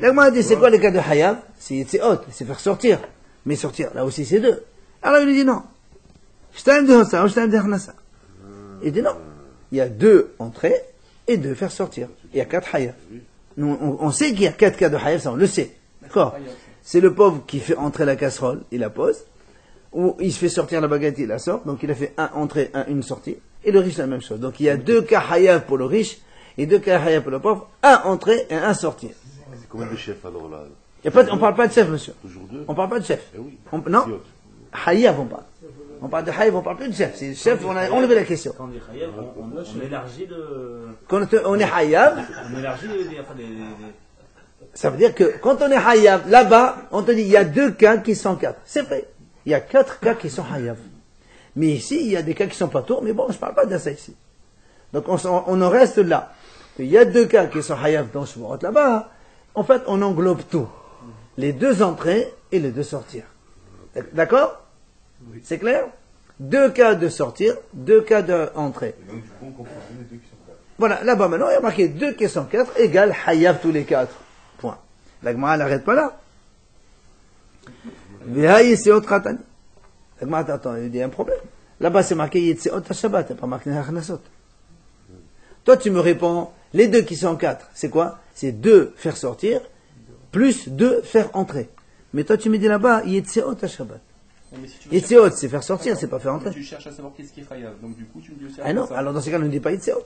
Là, m'a dit, c'est quoi le cas de Hayav C'est Yitseot, c'est faire sortir. Mais sortir, là aussi, c'est deux. Alors, il lui dit non. Shtaim de Hossa Shtaim de Harnasa. Il dit non. Il y a deux entrées et deux faire sortir. Il y a quatre. Nous, on, on sait qu'il y a quatre cas de hayaf, ça on le sait. D'accord C'est le pauvre qui fait entrer la casserole, il la pose. Ou il se fait sortir la baguette, il la sort. Donc il a fait un entrée, un, une sortie. Et le riche, la même chose. Donc il y a deux cas hayaf pour le riche et deux cas hayaf pour le pauvre. Un entrée et un sortie. C'est combien de chefs alors là Il y a pas, de- on parle pas de chef, monsieur. Toujours deux On parle pas de chef. Eh oui. On- non. Hayaf, on parle. On parle de hayaf, on parle plus de chef. C'est le chef, on a enlevé la question. Quand on dit Chayav, on, on, on élargit le. Quand on est hayaf, On élargit les. les- enfin, les- les- Ça veut dire que quand on est hayav, là-bas, on te dit il y a deux cas qui sont quatre. C'est vrai. Il y a quatre cas qui sont hayav. Mais ici, il y a des cas qui sont pas tours, mais bon, je parle pas de ça ici. Donc on, en reste là. Il y a deux cas qui sont hayav dans ce là-bas. En fait, on englobe tout. les deux entrées et les deux sortir. D'accord? C'est clair? Deux cas de sortir, deux cas d'entrée. Deux quatre. Voilà, là-bas maintenant, il y a marqué 2 qui sont 4 égale Hayav tous les 4. Point. La n'arrête pas là. Vehaï Yitseot Khatani. Attends, il y a un problème. Là-bas, c'est marqué Yitseot Shabbat, pas marqué Hachnasot. Toi, tu me réponds, les deux qui sont 4, c'est quoi? C'est 2 faire sortir, plus 2 faire entrer. Mais toi, tu me dis là-bas, Yitseot Shabbat. Yitseot, c'est faire sortir, c'est pas faire entrer. Tu cherches à savoir qu'est-ce qui est Chayav. Donc du coup, tu me dis aussi. Ah non, alors dans ce cas, ne dis pas Yitseot.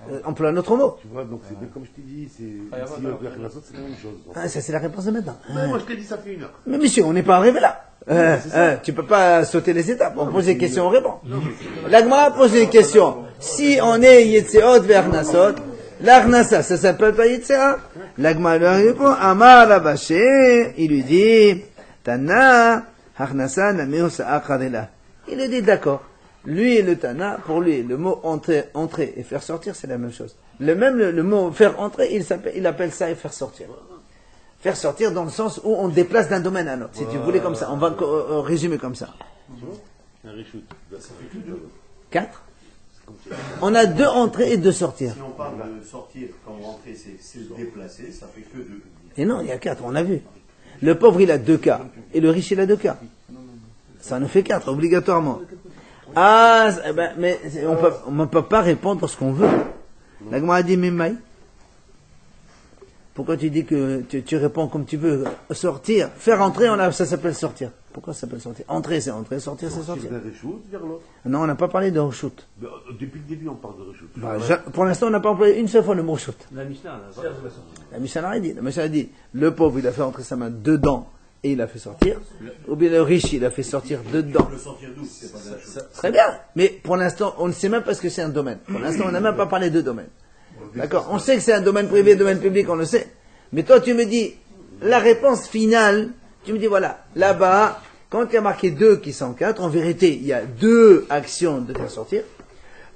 Euh, emploie un autre mot. Tu vois, donc c'est bien comme je t'ai dit, c'est. Ah, Si on la c'est la même chose. Ah, ça, c'est la réponse de maintenant. Mais moi, je t'ai dit, ça fait une heure. Mais monsieur, on n'est pas arrivé là. Euh, euh, tu peux pas sauter les étapes. On pose des questions, on répond. L'agma pose des questions. Si on est Yetzeot vers Nasot, l'Arnasa, ça s'appelle pas Yetzea. L'agma lui répond, Amar Abaché, il lui dit, Tana, Harnasa, Nameos Akharela. Il lui dit, d'accord. Lui et le Tana, pour lui, le mot entrer, entrer et faire sortir, c'est la même chose. Le même, le, le mot faire entrer, il, s'appelle- il appelle ça et faire sortir faire sortir dans le sens où on déplace d'un domaine à un autre. Si tu voulais comme ça, on va co- euh, résumer comme ça. Un reshoot. Ça fait tout deux. Quatre. On a deux entrées et deux sorties. Si on parle de sortir comme rentrer, c'est c'est se déplacer, ça fait que deux. Et non, il y a quatre, on a vu. Le pauvre, il a deux cas. Et le riche, il a deux cas. Ça nous fait quatre, obligatoirement. Ah, eh ben, mais c'est- on peut, on ne peut pas répondre ce qu'on veut. La Gemara dit, Mimmaï. Pourquoi tu dis que tu, tu réponds comme tu veux? Sortir, faire entrer, on a, ça s'appelle sortir. Pourquoi ça s'appelle sortir? Entrer, c'est entrer, sortir, c'est sortir. C'est un reshoot vers l'autre. Non, on n'a pas parlé de shoot. Mais, euh, Depuis le début, on parle de reshoot. Bah, pour l'instant, on n'a pas employé une seule fois le mot shoot. La Mishnah. La Mishnah n'a rien dit. La Mishnah a dit, le pauvre, il a fait entrer sa main dedans et il a fait sortir. Ou bien le riche, il a fait sortir dedans. Très bien. Mais pour l'instant, on ne sait même pas ce que c'est un domaine. Pour l'instant, on n'a même pas parlé de domaine. D'accord On sait que c'est un domaine privé, domaine public, on le sait. Mais toi, tu me dis, la réponse finale, tu me dis, voilà, là-bas, quand il y a marqué deux qui sont quatre, en vérité, il y a deux actions de faire sortir,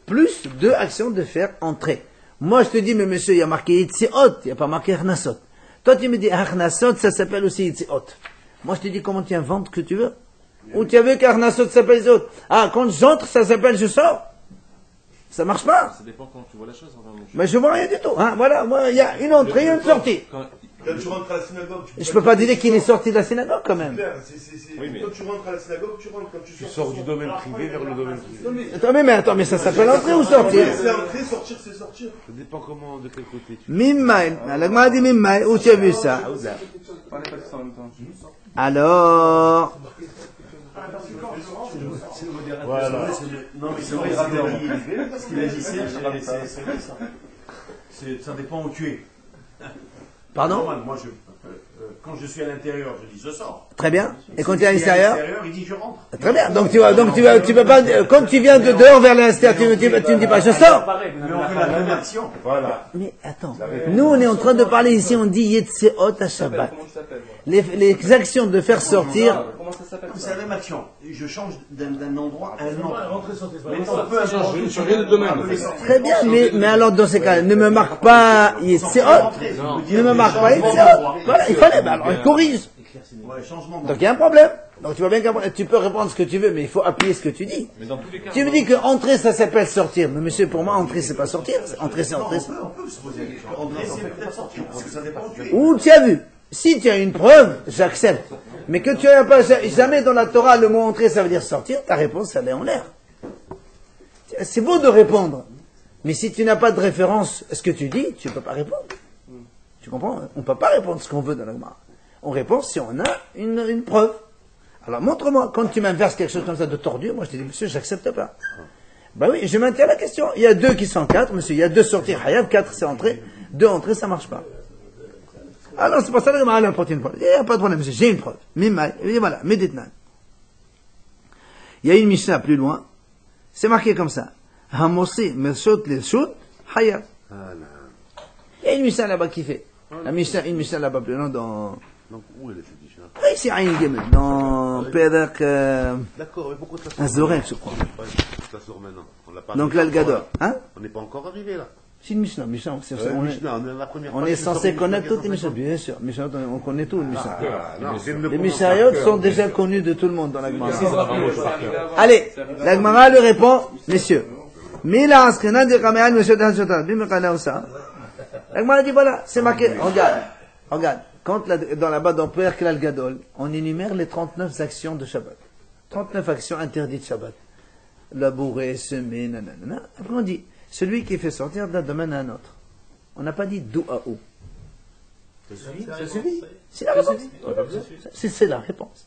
plus deux actions de faire entrer. Moi, je te dis, mais monsieur, il y a marqué Itziot, il n'y a pas marqué Achnasot. Toi, tu me dis, Achnasot, ça s'appelle aussi Itziot. Moi, je te dis, comment tu inventes que tu veux Ou tu as vu qu'Achnasot s'appelle Itziot Ah, quand j'entre, ça s'appelle je sors Ça marche pas Ça dépend comment tu vois la chose. Enfin, mon Mais je vois rien du tout. Hein. Voilà, moi, il y a une entrée, une sortie. Quand- Quand tu rentres à la synagogue, tu Je peux pas dire qu'il est sorti de la synagogue quand même. Oui, mais- Quand tu rentres à la synagogue, tu rentres. Quand tu, Tu sors, sors du domaine privé vers le domaine privé. Attends, mais, mais attends, mais ça s'appelle entrer ou sortir C'est entrer, sortir, c'est sortir. Ça dépend comment, de quel côté tu Mimmaï. La Gemara dit Mimmaï. Où tu as vu ça? Parlez pas de ça en même temps. Alors, Voilà. Non, mais c'est vrai, il a dit- ce qu'il a dit, c'est ça. Dépend où tu es. pardon Normal, moi, je, euh, euh, quand je suis à l'intérieur, je dis je sors. Très bien. Et quand tu es à l'extérieur il dit je rentre. Très bien. Donc tu vas, donc tu vas, tu vas pas, comme tu viens de dehors vers l'extérieur, tu, tu, tu ne dis pas je sors. Mais on fait la même action. Voilà. Mais attends, nous on est en train de parler ici, on dit Yetseot à Shabbat. Actions de faire sortir, Comment ça s'appelle C'est la même action. Je change d'un d'un endroit à un autre. Mais grave. on peut avoir changer de domaine. très bien, mais, mais alors dans ces cas, ne me marque pas Yetseot, ne me marque pas Yetseot. Voilà, il fallait, bah, alors il corrige. Donc il y a un problème. Donc tu vois bien que tu peux répondre ce que tu veux, mais il faut appuyer ce que tu dis. Mais dans tous les cas, Tu me dis que entrer ça s'appelle sortir. Mais monsieur, pour moi, entrer c'est pas sortir. Entrer c'est entrer. c'est- On peut se poser la question. Entrer, c'est peut-être sortir. Parce que ça dépend où tu es. Où tu as vu Si tu as une preuve, j'accepte. Mais que tu n'as pas jamais dans la Torah le mot entrer, ça veut dire sortir, ta réponse, elle est en l'air. C'est beau de répondre. Mais si tu n'as pas de référence à ce que tu dis, tu ne peux pas répondre. Tu comprends On ne peut pas répondre ce qu'on veut dans la Gemara. On répond si on a une, preuve. Alors montre-moi, quand tu m'inverses quelque chose comme ça de tordu, moi je te dis, monsieur, j'accepte pas. Ben oui, je maintiens la question. Il y a deux qui sont quatre, monsieur, il y a deux sorties Hayab, quatre c'est entrée, deux entrées, ça marche pas. Alors c'est pour ça elle apporte une preuve. Il n'y a pas de problème, j'ai une preuve. Et voilà, Meditnan. Il y a une Mishnah plus loin, c'est marqué comme ça. Hamosi, Mershot. Ah, là. Il y a une Mishnah là-bas qui fait. La Mishnah, une Mishnah là-bas plus loin dans, Donc, où est le fétiche là Ah, ici, Aïn Gimel, dans Perek, euh, D'accord, mais pourquoi ça sort Azorel, je crois. Ça sort maintenant? Pas Donc arrivé là, le encore, Gador. Hein? On n'est pas encore arrivé là. C'est une Mishnah. Mishnah, c'est- Ouais, on est, Mishnah, on est la première on fois est que je sors censé connaître toutes les Mishnah, bien sûr. Mishnah, on connaît tout, le Mishnah. Ah, non, Les Mishnayot sont déjà connus de tout le monde dans la Gemara. Allez, la. Gemara lui répond, messieurs, Mila askena de monsieur. La Gemara dit voilà, c'est marqué, regarde, regarde, quand la- dans la bas dans Père Klal Gadol, on énumère les 39 actions de Shabbat. 39 actions interdites Shabbat. Labourer, semer, nanana. Après on dit, celui qui fait sortir d'un domaine à un autre. On n'a pas dit d'où à où. C'est la réponse. C'est c'est la réponse.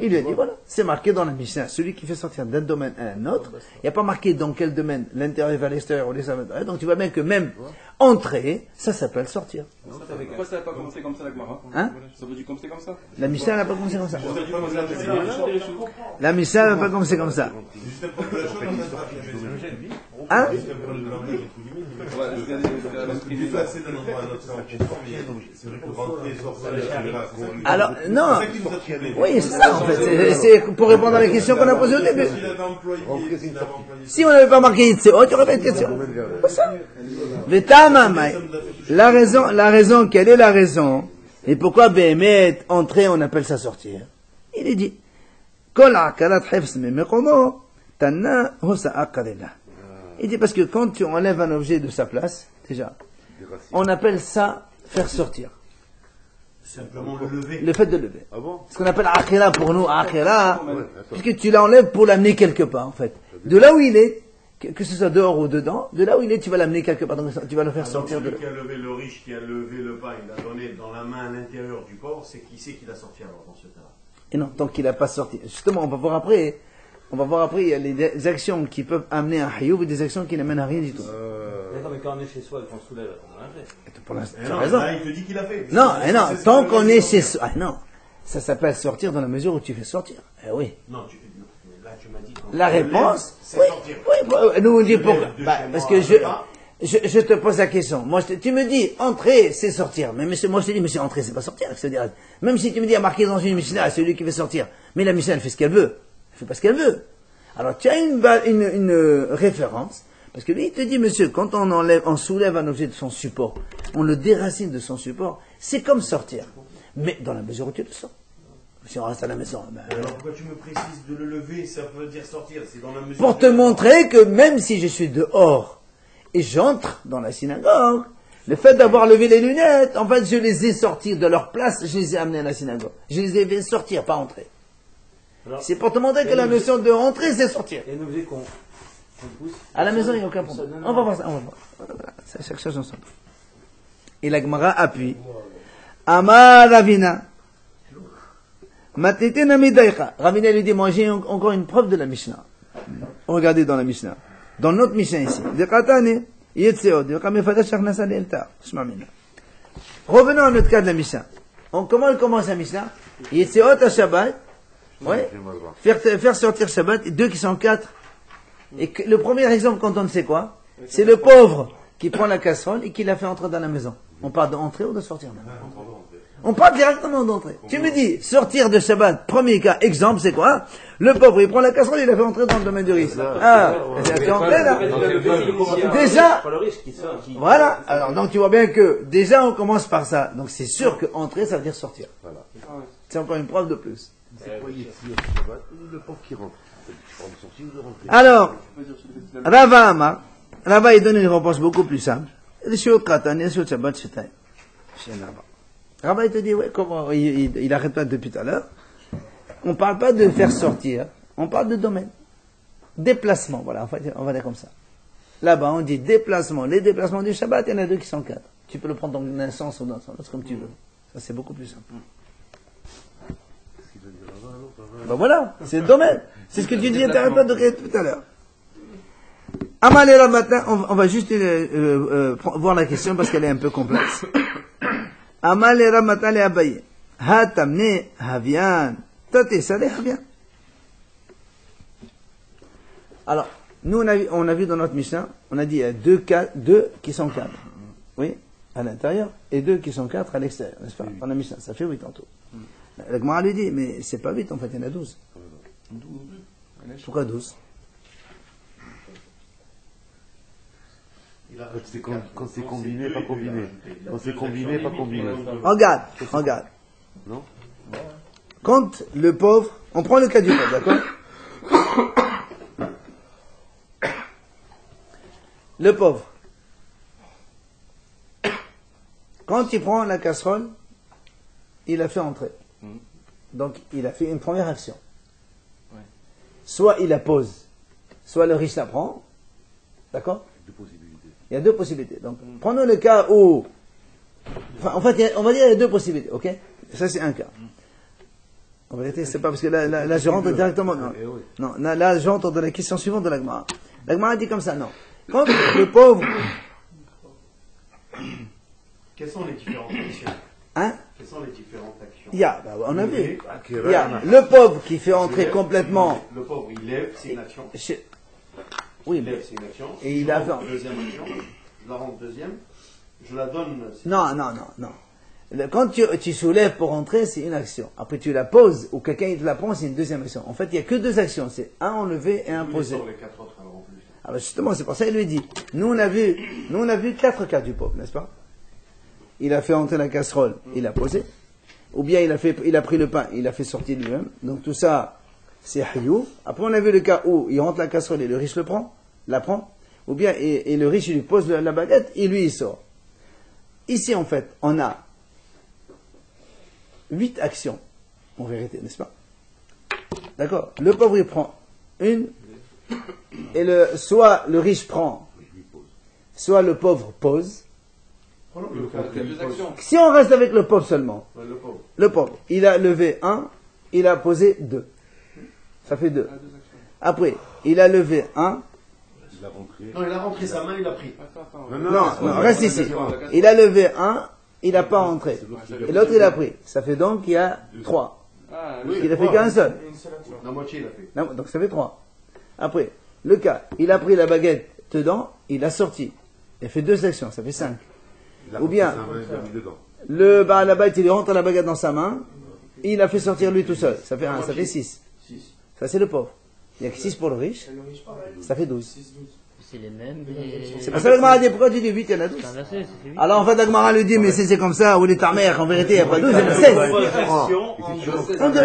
Il lui a dit, voilà, c'est marqué dans la Mishnah, celui qui fait sortir d'un domaine à un autre, il n'y a pas marqué dans quel domaine, l'intérieur vers l'extérieur ou les amateurs. Donc tu vois bien que même entrer, ça s'appelle sortir. Pourquoi ça n'a pas commencé comme ça la Gemara? Hein? Ça dû commencer comme ça? La Mishnah n'a pas commencé comme ça. La Mishnah n'a pas commencé comme ça. Hein il Alors, non. Oui, c'est ça en fait. C'est- pour répondre à la question qu'on a posée au début. Si on n'avait pas marqué Yitzhak, tu aurais pas une question. C'est ça. Vetamamai. La raison, la raison, quelle est la raison Et pourquoi Béhémet, entrer, on appelle ça sortir Il est dit, Il dit parce que quand tu enlèves un objet de sa place, déjà, on appelle ça faire sortir. simplement le lever. Le fait de lever. Ah bon Ce qu'on appelle akhira pour nous, akhira, puisque tu l'enlèves pour l'amener quelque part, en fait. De là où il est, que, ce soit dehors ou dedans, de là où il est, tu vas l'amener quelque part, donc tu vas le faire sortir de celui là. qui a levé le riche, qui a levé le pain, il l'a donné dans la main à l'intérieur du corps, c'est qui c'est qui l'a sorti alors dans ce cas-là? Et non, tant qu'il n'a pas sorti. Justement, on va voir après, on va voir après, il y a les des actions qui peuvent amener à un hayoub et des actions qui n'amènent à rien du tout. D'accord, mais quand on est chez soi et qu'on soulève, on. Pour l'instant, Eh tu as non, raison. Là, il te dit qu'il a fait. Non, eh non, tant qu'on est chez soi, ah non, ça s'appelle sortir dans la mesure où tu fais sortir. Eh oui. Non, tu, là, tu m'as dit. La réponse, c'est oui, sortir. oui, bah, nous on dit pourquoi Bah, Parce que je, je, je te pose la question. Moi, je te- tu me dis entrer, c'est sortir. Mais monsieur, moi je te dis, monsieur, entrer, c'est pas sortir. Même si tu me dis à marquer dans une Mishnah, celui qui veut sortir. Mais la Mishnah, elle fait ce qu'elle veut. Elle fait pas ce qu'elle veut. Alors tu as une, une, une euh, référence. Parce que lui, il te dit, monsieur, quand on enlève, on soulève un objet de son support, on le déracine de son support, c'est comme sortir. Mais dans la mesure où tu le sens. Si on reste à la maison, ben, Alors pourquoi tu me précises de le lever? Ça veut dire sortir. C'est dans la mesure. pour te montrer que même si je suis dehors et j'entre dans la synagogue, le fait d'avoir levé les lunettes, en fait, je les ai sortis de leur place, je les ai amenés à la synagogue. Je les ai fait sortir, pas entrer. C'est pour te montrer que la notion de rentrer, c'est sortir. Il y a un objet qu'on pousse. À la maison, il n'y a aucun problème. On va voir ça, on va voir. C'est chaque chose ensemble. Et la Gemara appuie. Amar Ravina. Matete namidaïcha. Ravina lui dit, moi j'ai encore une preuve de la Mishnah. Regardez dans la Mishnah. Dans notre Mishnah ici. Revenons à notre cas de la Mishnah. On, comment elle commence la Mishnah? Yetseod à Shabbat. Ouais. Faire, faire sortir Shabbat, deux qui sont quatre. Et que- le premier exemple qu'on donne, c'est quoi? C'est le pauvre qui prend la casserole et qui la fait entrer dans la maison. On parle d'entrer ou de sortir maintenant On parle directement d'entrer. Tu me dis, sortir de Shabbat, premier cas, exemple, c'est quoi? Le pauvre, il prend la casserole, il la fait entrer dans le domaine du risque. Ah, c'est entré là Déjà, voilà. Alors, donc tu vois bien que déjà on commence par ça. Donc c'est sûr que entrer, ça veut dire sortir. C'est encore une preuve de plus. C'est de rentrer Alors, Rava Amar, Rava il donne une réponse beaucoup plus simple. Les katan, les shiot shabbat Rava. Rava il te dit, ouais, comment, il, il, il arrête pas depuis tout à l'heure. On parle pas de faire sortir, on parle de domaine. Déplacement, voilà, on va dire, on va dire comme ça. Là-bas, on dit déplacement. Les déplacements du Shabbat, il y en a deux qui sont quatre. Tu peux le prendre dans un sens ou dans un autre, comme tu veux. Ça, c'est beaucoup plus simple. Ben voilà, c'est le domaine. C'est ce que tu disais, tout à l'heure. Amalera matin, on, on va juste euh, euh, euh, voir la question parce qu'elle est un peu complexe. Ha tamne havian. Tate havian. Alors, nous on a, vu, on a vu dans notre Mishnah, on a dit il y a deux, cas, deux qui sont quatre. Oui, à l'intérieur, et deux qui sont quatre à l'extérieur, n'est-ce pas? Dans la Mishnah, ça fait huit en tout. La Gemara lui dit, mais c'est pas huit en fait, il y en a douze. Pourquoi douze? Quand c'est combiné, pas combiné. Quand c'est combiné, pas combiné. Regarde, regarde. Non? Quand le pauvre, on prend le cas du pauvre, d'accord? Le pauvre. Quand il prend la casserole, il a fait entrer. Donc il a fait une première action. Soit il la pose, soit le riche la prend. D'accord Il y a deux possibilités. Donc prenons le cas où. Enfin, en fait, il a- on va dire qu'il y a deux possibilités, ok? Ça c'est un cas. En vérité, c'est pas parce que là, là, là, je rentre directement. Non, non là, là, je rentre dans la question suivante de l'Agmara. L'Agmara dit comme ça, non. Quand le pauvre. Quelles sont les différentes actions Hein? Quelles sont les différentes actions? Il y a, bah, on a vu. Il y a le pauvre qui fait entrer complètement. Le pauvre, il lève, c'est une action. Oui, Il mais. lève, c'est une action. Et il Je a rentre fait- Deuxième action. Je la rentre deuxième. Je la donne. c'est- Non, non, non, non. Le- Quand tu, tu soulèves pour entrer, c'est une action. Après, tu la poses ou quelqu'un il te la prend, c'est une deuxième action. En fait, il n'y a que deux actions. C'est un enlevé et un posé. sorts, les quatre autres, alors en plus. Ah ben justement, c'est pour ça qu'il lui dit. Nous on a vu, nous on a vu quatre cas du pauvre, n'est-ce pas? Il a fait entrer la casserole, il a posé. Ou bien il a pris le pain, il a fait sortir lui-même. Donc tout ça, c'est hayou. Après on a vu le cas où il rentre la casserole et le riche le prend, la prend. Ou bien et, le riche lui pose la, baguette et lui il sort. Ici en fait, on a huit actions en vérité, n'est-ce pas? D'accord? Le pauvre il prend une, et soit le riche prend, soit le pauvre pose. Si on reste avec le pauvre seulement, Ouais, le pauvre. le pauvre, il a levé un, il a posé deux. Ça fait deux. Après, il a levé un, Il a rentré. Non, il a rentré sa main, il a pris. Attends, attends. Non, non, reste ici. Il a levé un, il n'a pas rentré. Et l'autre, il a pris. Ça fait donc qu'il y a trois. Ah, Oui. Il a fait qu'un seul. La moitié, il a fait. Non, donc ça fait trois. Après, le cas, il a pris la baguette dedans, il a sorti. Il a fait deux actions, ça fait cinq. Ou bien- sa main, il l'a. Le baguette, il rentre la baguette dans sa main, il a fait sortir lui tout seul. Ça fait un, ça fait six. Six. Ça c'est le pauvre. Il n'y a que six pour le riche, ça fait douze. C'est les mêmes. C'est pour ça que l'Agmara dit pourquoi tu dis huit, il y en a douze. C'est inversé, c'est huit. Alors en fait, l'Agmara lui dit, mais c'est c'est comme ça, ou les ta mère, en vérité, il n'y a pas douze, il y en a seize. On dit-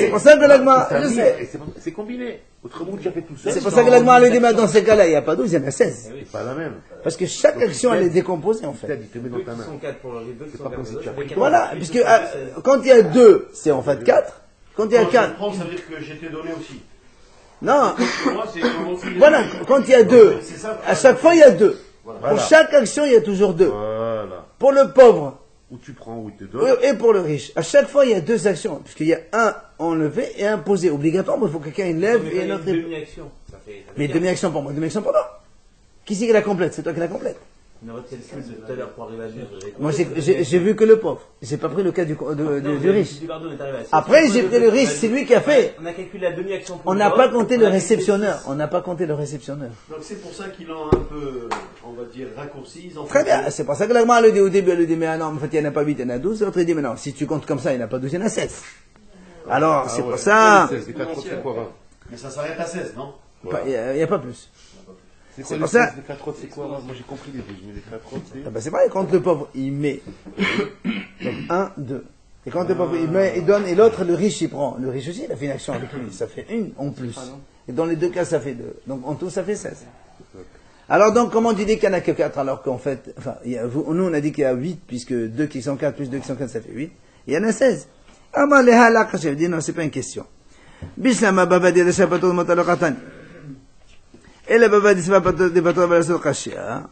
C'est pour ça que l'Agmara, je sais. Et c'est combiné. Autrement, tu as fait tout seul. C'est pour ça que l'Agmara lui dit, mais dans ces cas-là, il n'y a pas douze, il y en a seize. C'est pas la même. Parce que chaque action, elle est décomposée en fait. le- C'est pas comme si tu as le- Voilà, puisque quand il y a deux, c'est en fait quatre. Quand il y a Quand je quatre, prends, ça veut dire que j'étais donné aussi. Non, voilà, quand il y a deux, à chaque fois il y a deux. Pour chaque action, il y a toujours deux. Voilà. Pour le pauvre Où tu prends, où il te donne. et pour le riche, à chaque fois il y a deux actions. Puisqu'il y a un enlevé et un posé. Obligatoirement, il faut que quelqu'un lève et quand il y a l'autre. une il- demi-action. Mais demi-action pour moi, demi-action pour toi. Qui c'est qui la complète? C'est toi qui la complète. Votre calcul de tout à l'heure pour arriver à 12, vous avez Moi j'ai- vu que le pauvre. J'ai pas pris le cas du, de- Non, de- vous du riche. pardon, à. Après, j'ai a- pris le riche, c'est lui qui a fait. On a calculé la demi-action pour On n'a pas compté le a réceptionneur. On n'a pas compté le réceptionneur. Donc c'est pour ça qu'ils l'ont un peu, on va dire, raccourci. Très bien, c'est pour ça que l'Agma le dit au début, elle le dit, mais ah non, en fait, il n'y en a pas 8, il y en a 12. L'autre, il dit, mais non, si tu comptes comme ça, il n'y en a pas 12, il y en a 16. Alors, c'est pour ça, C'est 4 autres, c'est quoi, Rav Mais ça s'arrête à 16, non? Il n'y a, il y a pas plus. C'est pour ça- 16, les 4 autres, c'est quoi, Moi, j'ai compris les deux. Je mets les 4 autres, c'est. Ah ben, c'est vrai, quand le pauvre, il met, donc 1, 2. Et quand le pauvre, il met, il donne, et l'autre, le riche, il prend. Le riche aussi, il a fait une action avec lui. Ça fait une en plus. Et dans les deux cas, ça fait deux. Donc, en tout, ça fait 16. Alors, donc, comment tu dis qu'il n'y en a que 4 alors qu'en fait, enfin, il y a- vous- nous, on a dit qu'il y a 8, puisque 2 qui sont 4 plus 2 qui sont 4, ça fait 8. Il y en a 16. Ah, mais les halakha, je dis, non, c'est pas une question. Bishlama babadi de shapatot motalokatan. Et le babadi se va pas de la kashia.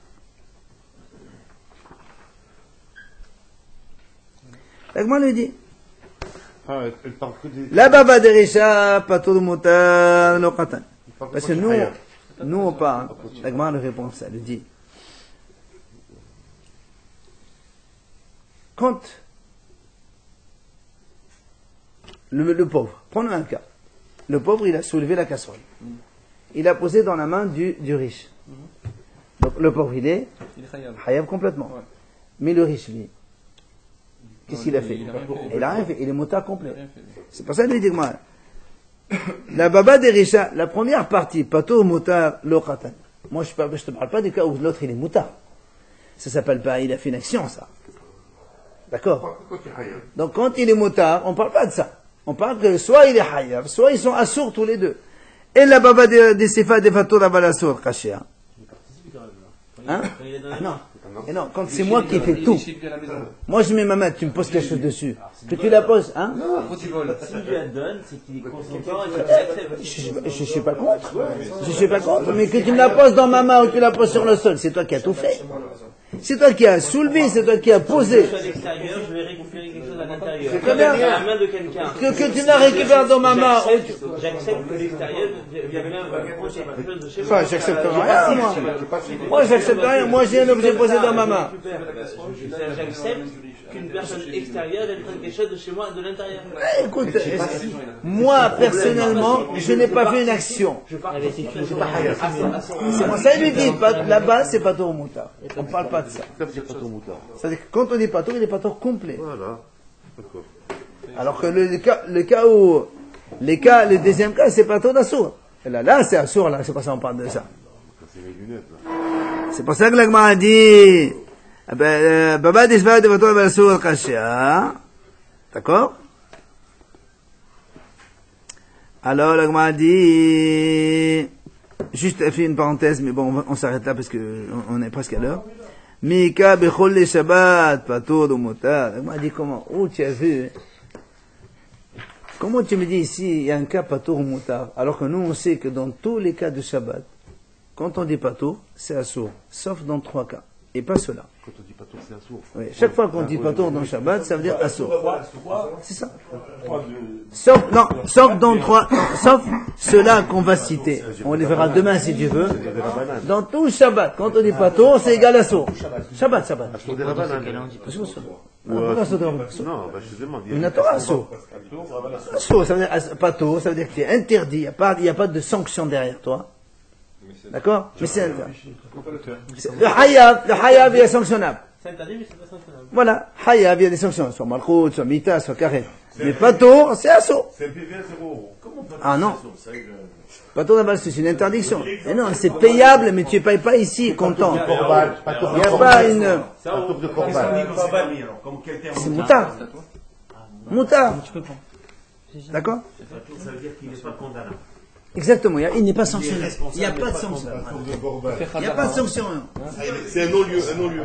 L'agma lui dit, des. la baba de risha patur mutar lokatan. elle parle que Parce que nous, nous on parle, l'agma lui répond ça, lui dit, quand le, le pauvre, prenons un cas, le pauvre il a soulevé la casserole, il a posé dans la main du, du riche. Donc le pauvre il est Il est hayab complètement. Ouais. Mais le riche lui, qu'est-ce qu'il a fait il a rien fait. Il a rien fait, il est motard complet. C'est pour ça qu'il dit que moi, la baba des richas, la première partie, pato motard lokatan. Moi, je ne te parle pas du cas où l'autre il est moutard. Ça s'appelle pas, il a fait une action, ça. D'accord Donc quand il est moutard, on ne parle pas de ça. On parle que soit il est hayav, soit ils sont assourds tous les deux. Et la baba des sefa des fatour abalassour, kashia. Hein ah non. Et non, quand c'est moi qui fais tout. Moi je mets ma main, tu me poses quelque chose dessus. Que tu la poses, hein Si tu la donnes, c'est qu'il est consentant et Je ne suis pas contre. Je ne suis pas contre. Mais que tu me la poses dans ma main ou que tu la poses sur le sol, c'est toi qui as tout fait. C'est toi qui as soulevé, c'est toi qui as posé. Je suis à l'extérieur, je vais récupérer quelque chose à l'intérieur. Très bien. la main de quelqu'un. Que, que tu la récupères dans ma main. J'accepte que l'extérieur vient même approcher quelque chose de chez moi. Enfin, j'accepte rien, moi. Moi, j'accepte rien. Moi, j'ai un objet posé dans ma main. J'accepte qu'une personne extérieure elle prenne quelque chose de chez moi, de l'intérieur. Eh, écoute, moi, personnellement, je n'ai pas fait une action. C'est pour ça qu'il lui dit, là-bas, c'est pas au moutard. On ne parle pas de ça. Ça veut dire pas moutard. C'est-à-dire que quand on dit pato, il est pato complet. Voilà. Alors que le, le cas, le cas où, les cas, le deuxième cas, c'est pato d'assour. Et là, là, c'est assour, là, c'est pour ça qu'on parle de ça. C'est mes lunettes, là. C'est pour ça que l'agma a dit, Baba disva de pato d'assour kashia. D'accord? Alors, l'agma a dit, juste fait une parenthèse, mais bon, on, s'arrête là parce que on, est presque à l'heure. Mika bechol le Shabbat, pato de motard. L'agma a dit comment? Oh, tu as vu? Comment tu me dis ici, il y a un cas patour ou moutard, alors que nous on sait que dans tous les cas de Shabbat, quand on dit patour, c'est assour, sauf dans trois cas, et pas cela. Quand on dit pas c'est un sourd. Oui, chaque fois qu'on dit patour dans Shabbat, ça veut dire assour. C'est ça. Sauf, non, sauf dans trois, sauf ceux-là qu'on va citer. On les verra demain si tu veux. Dans tout Shabbat, quand on dit patour, c'est égal à sourd. Shabbat, Shabbat. Assour Non, bah, je demande. il y a- Une Torah assour. Assour, ça veut dire patour, ça veut dire que tu es interdit, il n'y a pas de sanction derrière toi. D'accord Mais c'est Le hayab, le hayab, il est sanctionnable. C'est interdit, mais c'est pas sanctionnable. Voilà, hayab, il y a des sanctions, soit malchout, soit mita, soit carré. Mais patour, c'est assaut. C'est un PV à 0 euros. Ah non. Patour d'abord, c'est une interdiction. Mais non, c'est payable, mais tu ne payes pas ici, content. Il n'y a pas une... C'est moutard. Moutard. D'accord Ça veut dire qu'il n'est pas condamnable. Exactement, il n'est pas sanctionné. Il n'y a pas de sanction. Il n'y a pas de sanction. C'est un non-lieu.